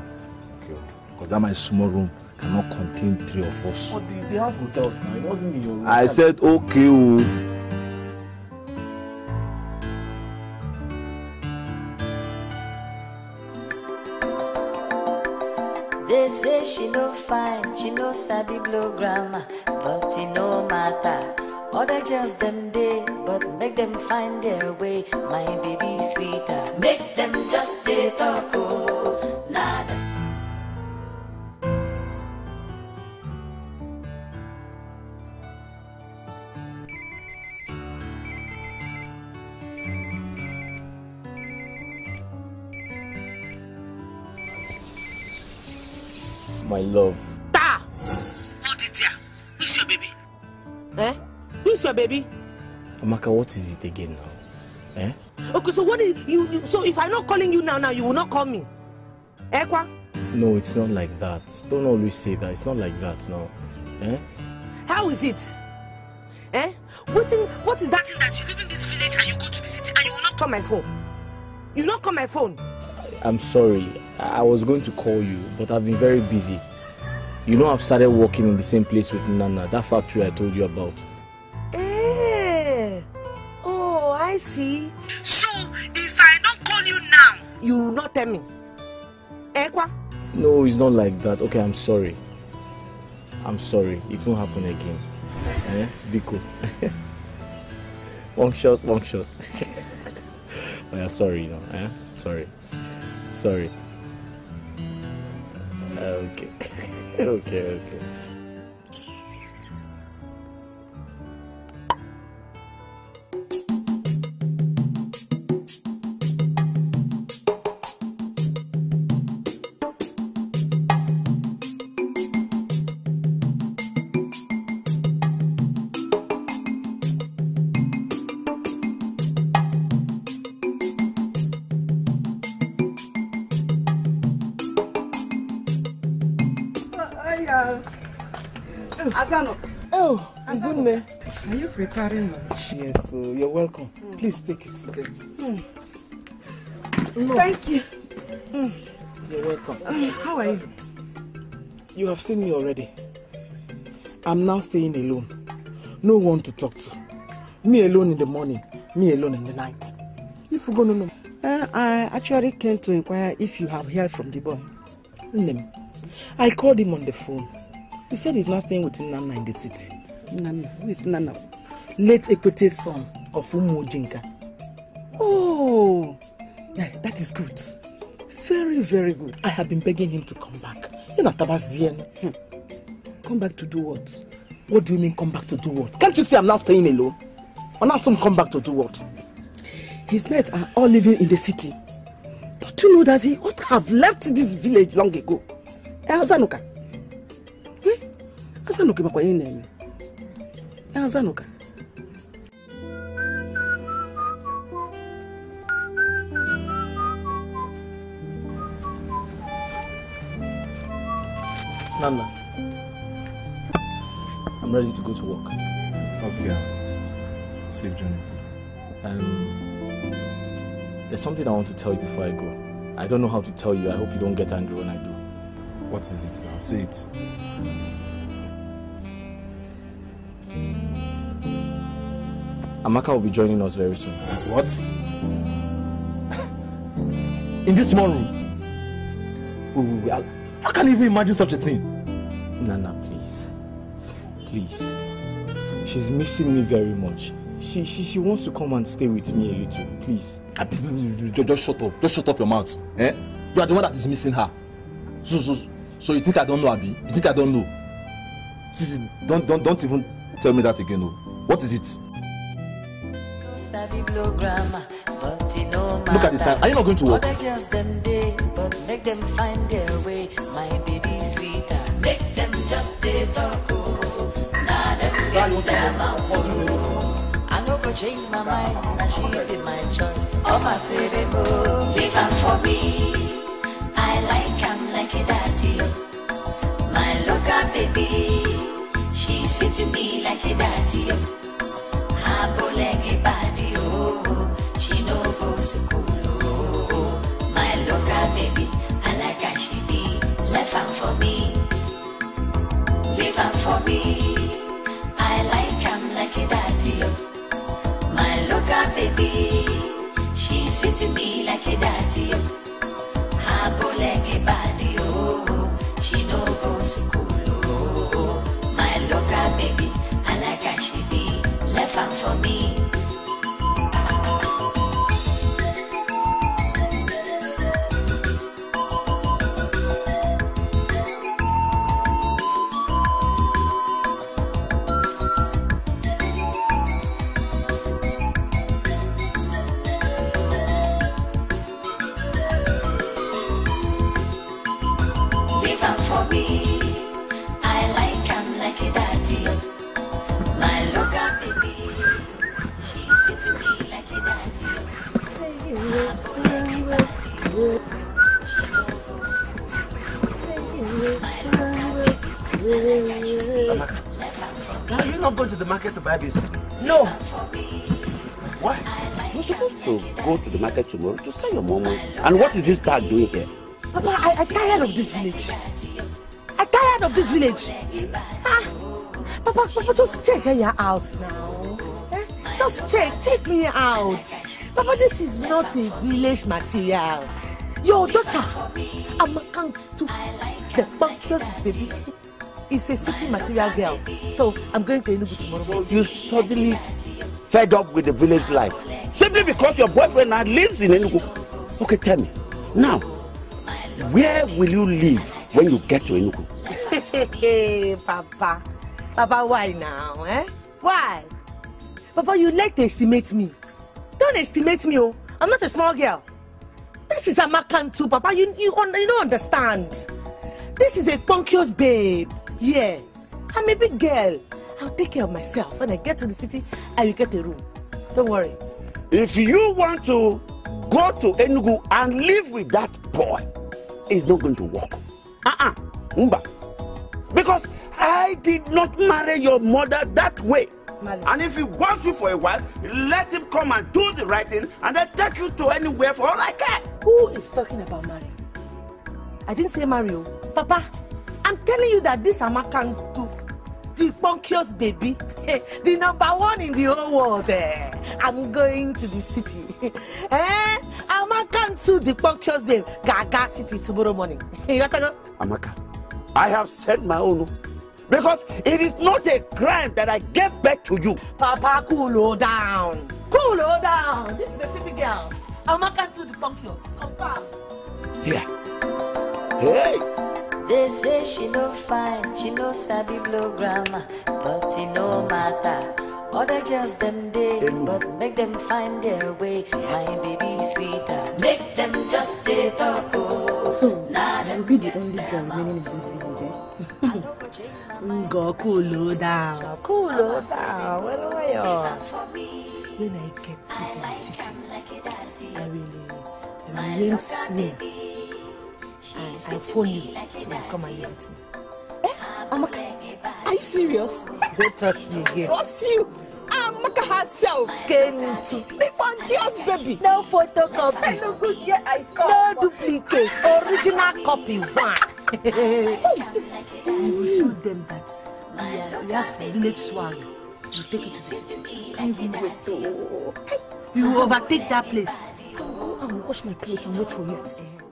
Okay. Because that my small room cannot contain three of us. But they, they have hotels now. It wasn't in your room. I said okay. Oh. Say she no fine, she no sabi blow grammar, but it no matter. Other girls them day, but make them find their way. My baby sweeter, make love. Ta! Hold it here. Who's your baby? Eh? Who's your baby? Amaka, what is it again now? Eh? Okay, so what is you, you so if I'm not calling you now, now you will not call me. Eh, kwa? No, it's not like that. Don't always say that. It's not like that now. Eh? How is it? Eh? What, thing, what is that thing that you live in this village and you go to the city and you will not call my phone? You will not call my phone. I'm sorry. I was going to call you, but I've been very busy. You know, I've started working in the same place with Nana, that factory I told you about. Eh. Oh, I see. So, if I don't call you now, you will not tell me. Eh, kwa? No, it's not like that. Okay, I'm sorry. I'm sorry. It won't happen again. Eh? Biko. Bunctious, bunctious. oh, yeah, sorry, you know. Eh? Sorry. Sorry. Okay. Okay, okay. Preparing lunch? Yes, so you're welcome. Please take it. Sit Mm. No. Thank you. You're welcome. How are you? You have seen me already. I'm now staying alone. No one to talk to. Me alone in the morning, me alone in the night. If you go no no. Uh, I actually came to inquire if you have heard from the boy. Name. I called him on the phone. He said he's not staying with Nana in the city. Nana? Who is Nana? Late Ekwete's son of Umu Ojinka. Oh, yeah, that is good. Very, very good. I have been begging him to come back. You know, Tabasien. Hmm. Come back to do what? What do you mean come back to do what? Can't you see I'm now staying alone? Or now some come back to do what? His mates are all living in the city. Don't you know that he ought to have left this village long ago? Eh, Azanuka? Hmm? Azanuka makwa yeye name. Eh, Azanuka? Nana. I'm ready to go to work. Okay. Safe journey. Um, there's something I want to tell you before I go. I don't know how to tell you. I hope you don't get angry when I do. What is it now? Say it. Amaka will be joining us very soon. What? In this small room? Wait, wait, wait. I, I can't even imagine such a thing. Nana, please. Please. She's missing me very much. She, she, she wants to come and stay with me a little. Please. Just, just shut up. Just shut up your mouth. Eh? You are the one that is missing her. So, so, so you think I don't know, Abi? You think I don't know? See, don't, don't, don't even tell me that again. Oh. What is it? Sabi blow grammar, but it no matter. Look at the time. Are you not going to work? Other girls them day, but make them find their way. My baby sweeter, talk. Now. I no change my mind. Now she be my choice. Oh my say them oh, leave 'em for me. I like 'em like a daddy. My local baby, she sweet to me like a daddy. And what is this bag doing here? Papa, I, I'm tired of this village. I'm tired of this village. Ah, Papa, Papa, just check her out now. Eh? Just check, take me out. Papa, this is not a village material. Your daughter, Amakantu, the bumpkiest baby, is a city material girl. So I'm going to Enugu tomorrow. You suddenly fed up with the village life simply because your boyfriend now lives in Enugu. Okay, tell me. Now, where will you live when you get to Enugu? Papa, Papa, why now? Eh? Why? Papa, you like to estimate me. Don't estimate me, oh. I'm not a small girl. This is a Makantu, Papa. You, you, you don't understand. This is a punkious babe. Yeah. I'm a big girl. I'll take care of myself. When I get to the city, I will get a room. Don't worry. If you want to go to Enugu and live with that boy, it's not going to work. Uh-uh. Mba. Because I did not marry your mother that way. And if he wants you for a wife, let him come and do the right thing and then take you to anywhere for all I care. Who is talking about marry? I didn't say marry, oh. Papa, I'm telling you that this Amakantu, the punkiest baby, the number one in the whole world. Eh. I'm going to the city. eh? Amakantu, the punkiest babe, Gaga City tomorrow morning. to? Amaka, I have said my own. Because it is not a crime that I gave back to you. Papa, cool down. Cool down. This is the city girl. Amakantu, the punkiest. Confirm. Here. Hey. They say she no fine, she no sabi blow grammar, but it no matter. Other girls them day, but make them find their way. My baby sweeter, make them just stay talk. Oh. So, you'll be the only girl remaining in this village, eh? Go cool down. Cool down. Where are you? When I get to the city, I will, I will rent room. I, I'll phone you so you come and live with me. Eh, Amaka, are you serious? Don't trust me again. Trust you? Amaka herself came into the punkiest baby. No photocopy. No good, yeah, I come. No duplicate. Original copy one. you will show them that we, are, we have village swag. You take it to the city. Can't even wait oh, oh, oh, to. You will overtake that place. I'll go and wash my clothes and wait for you.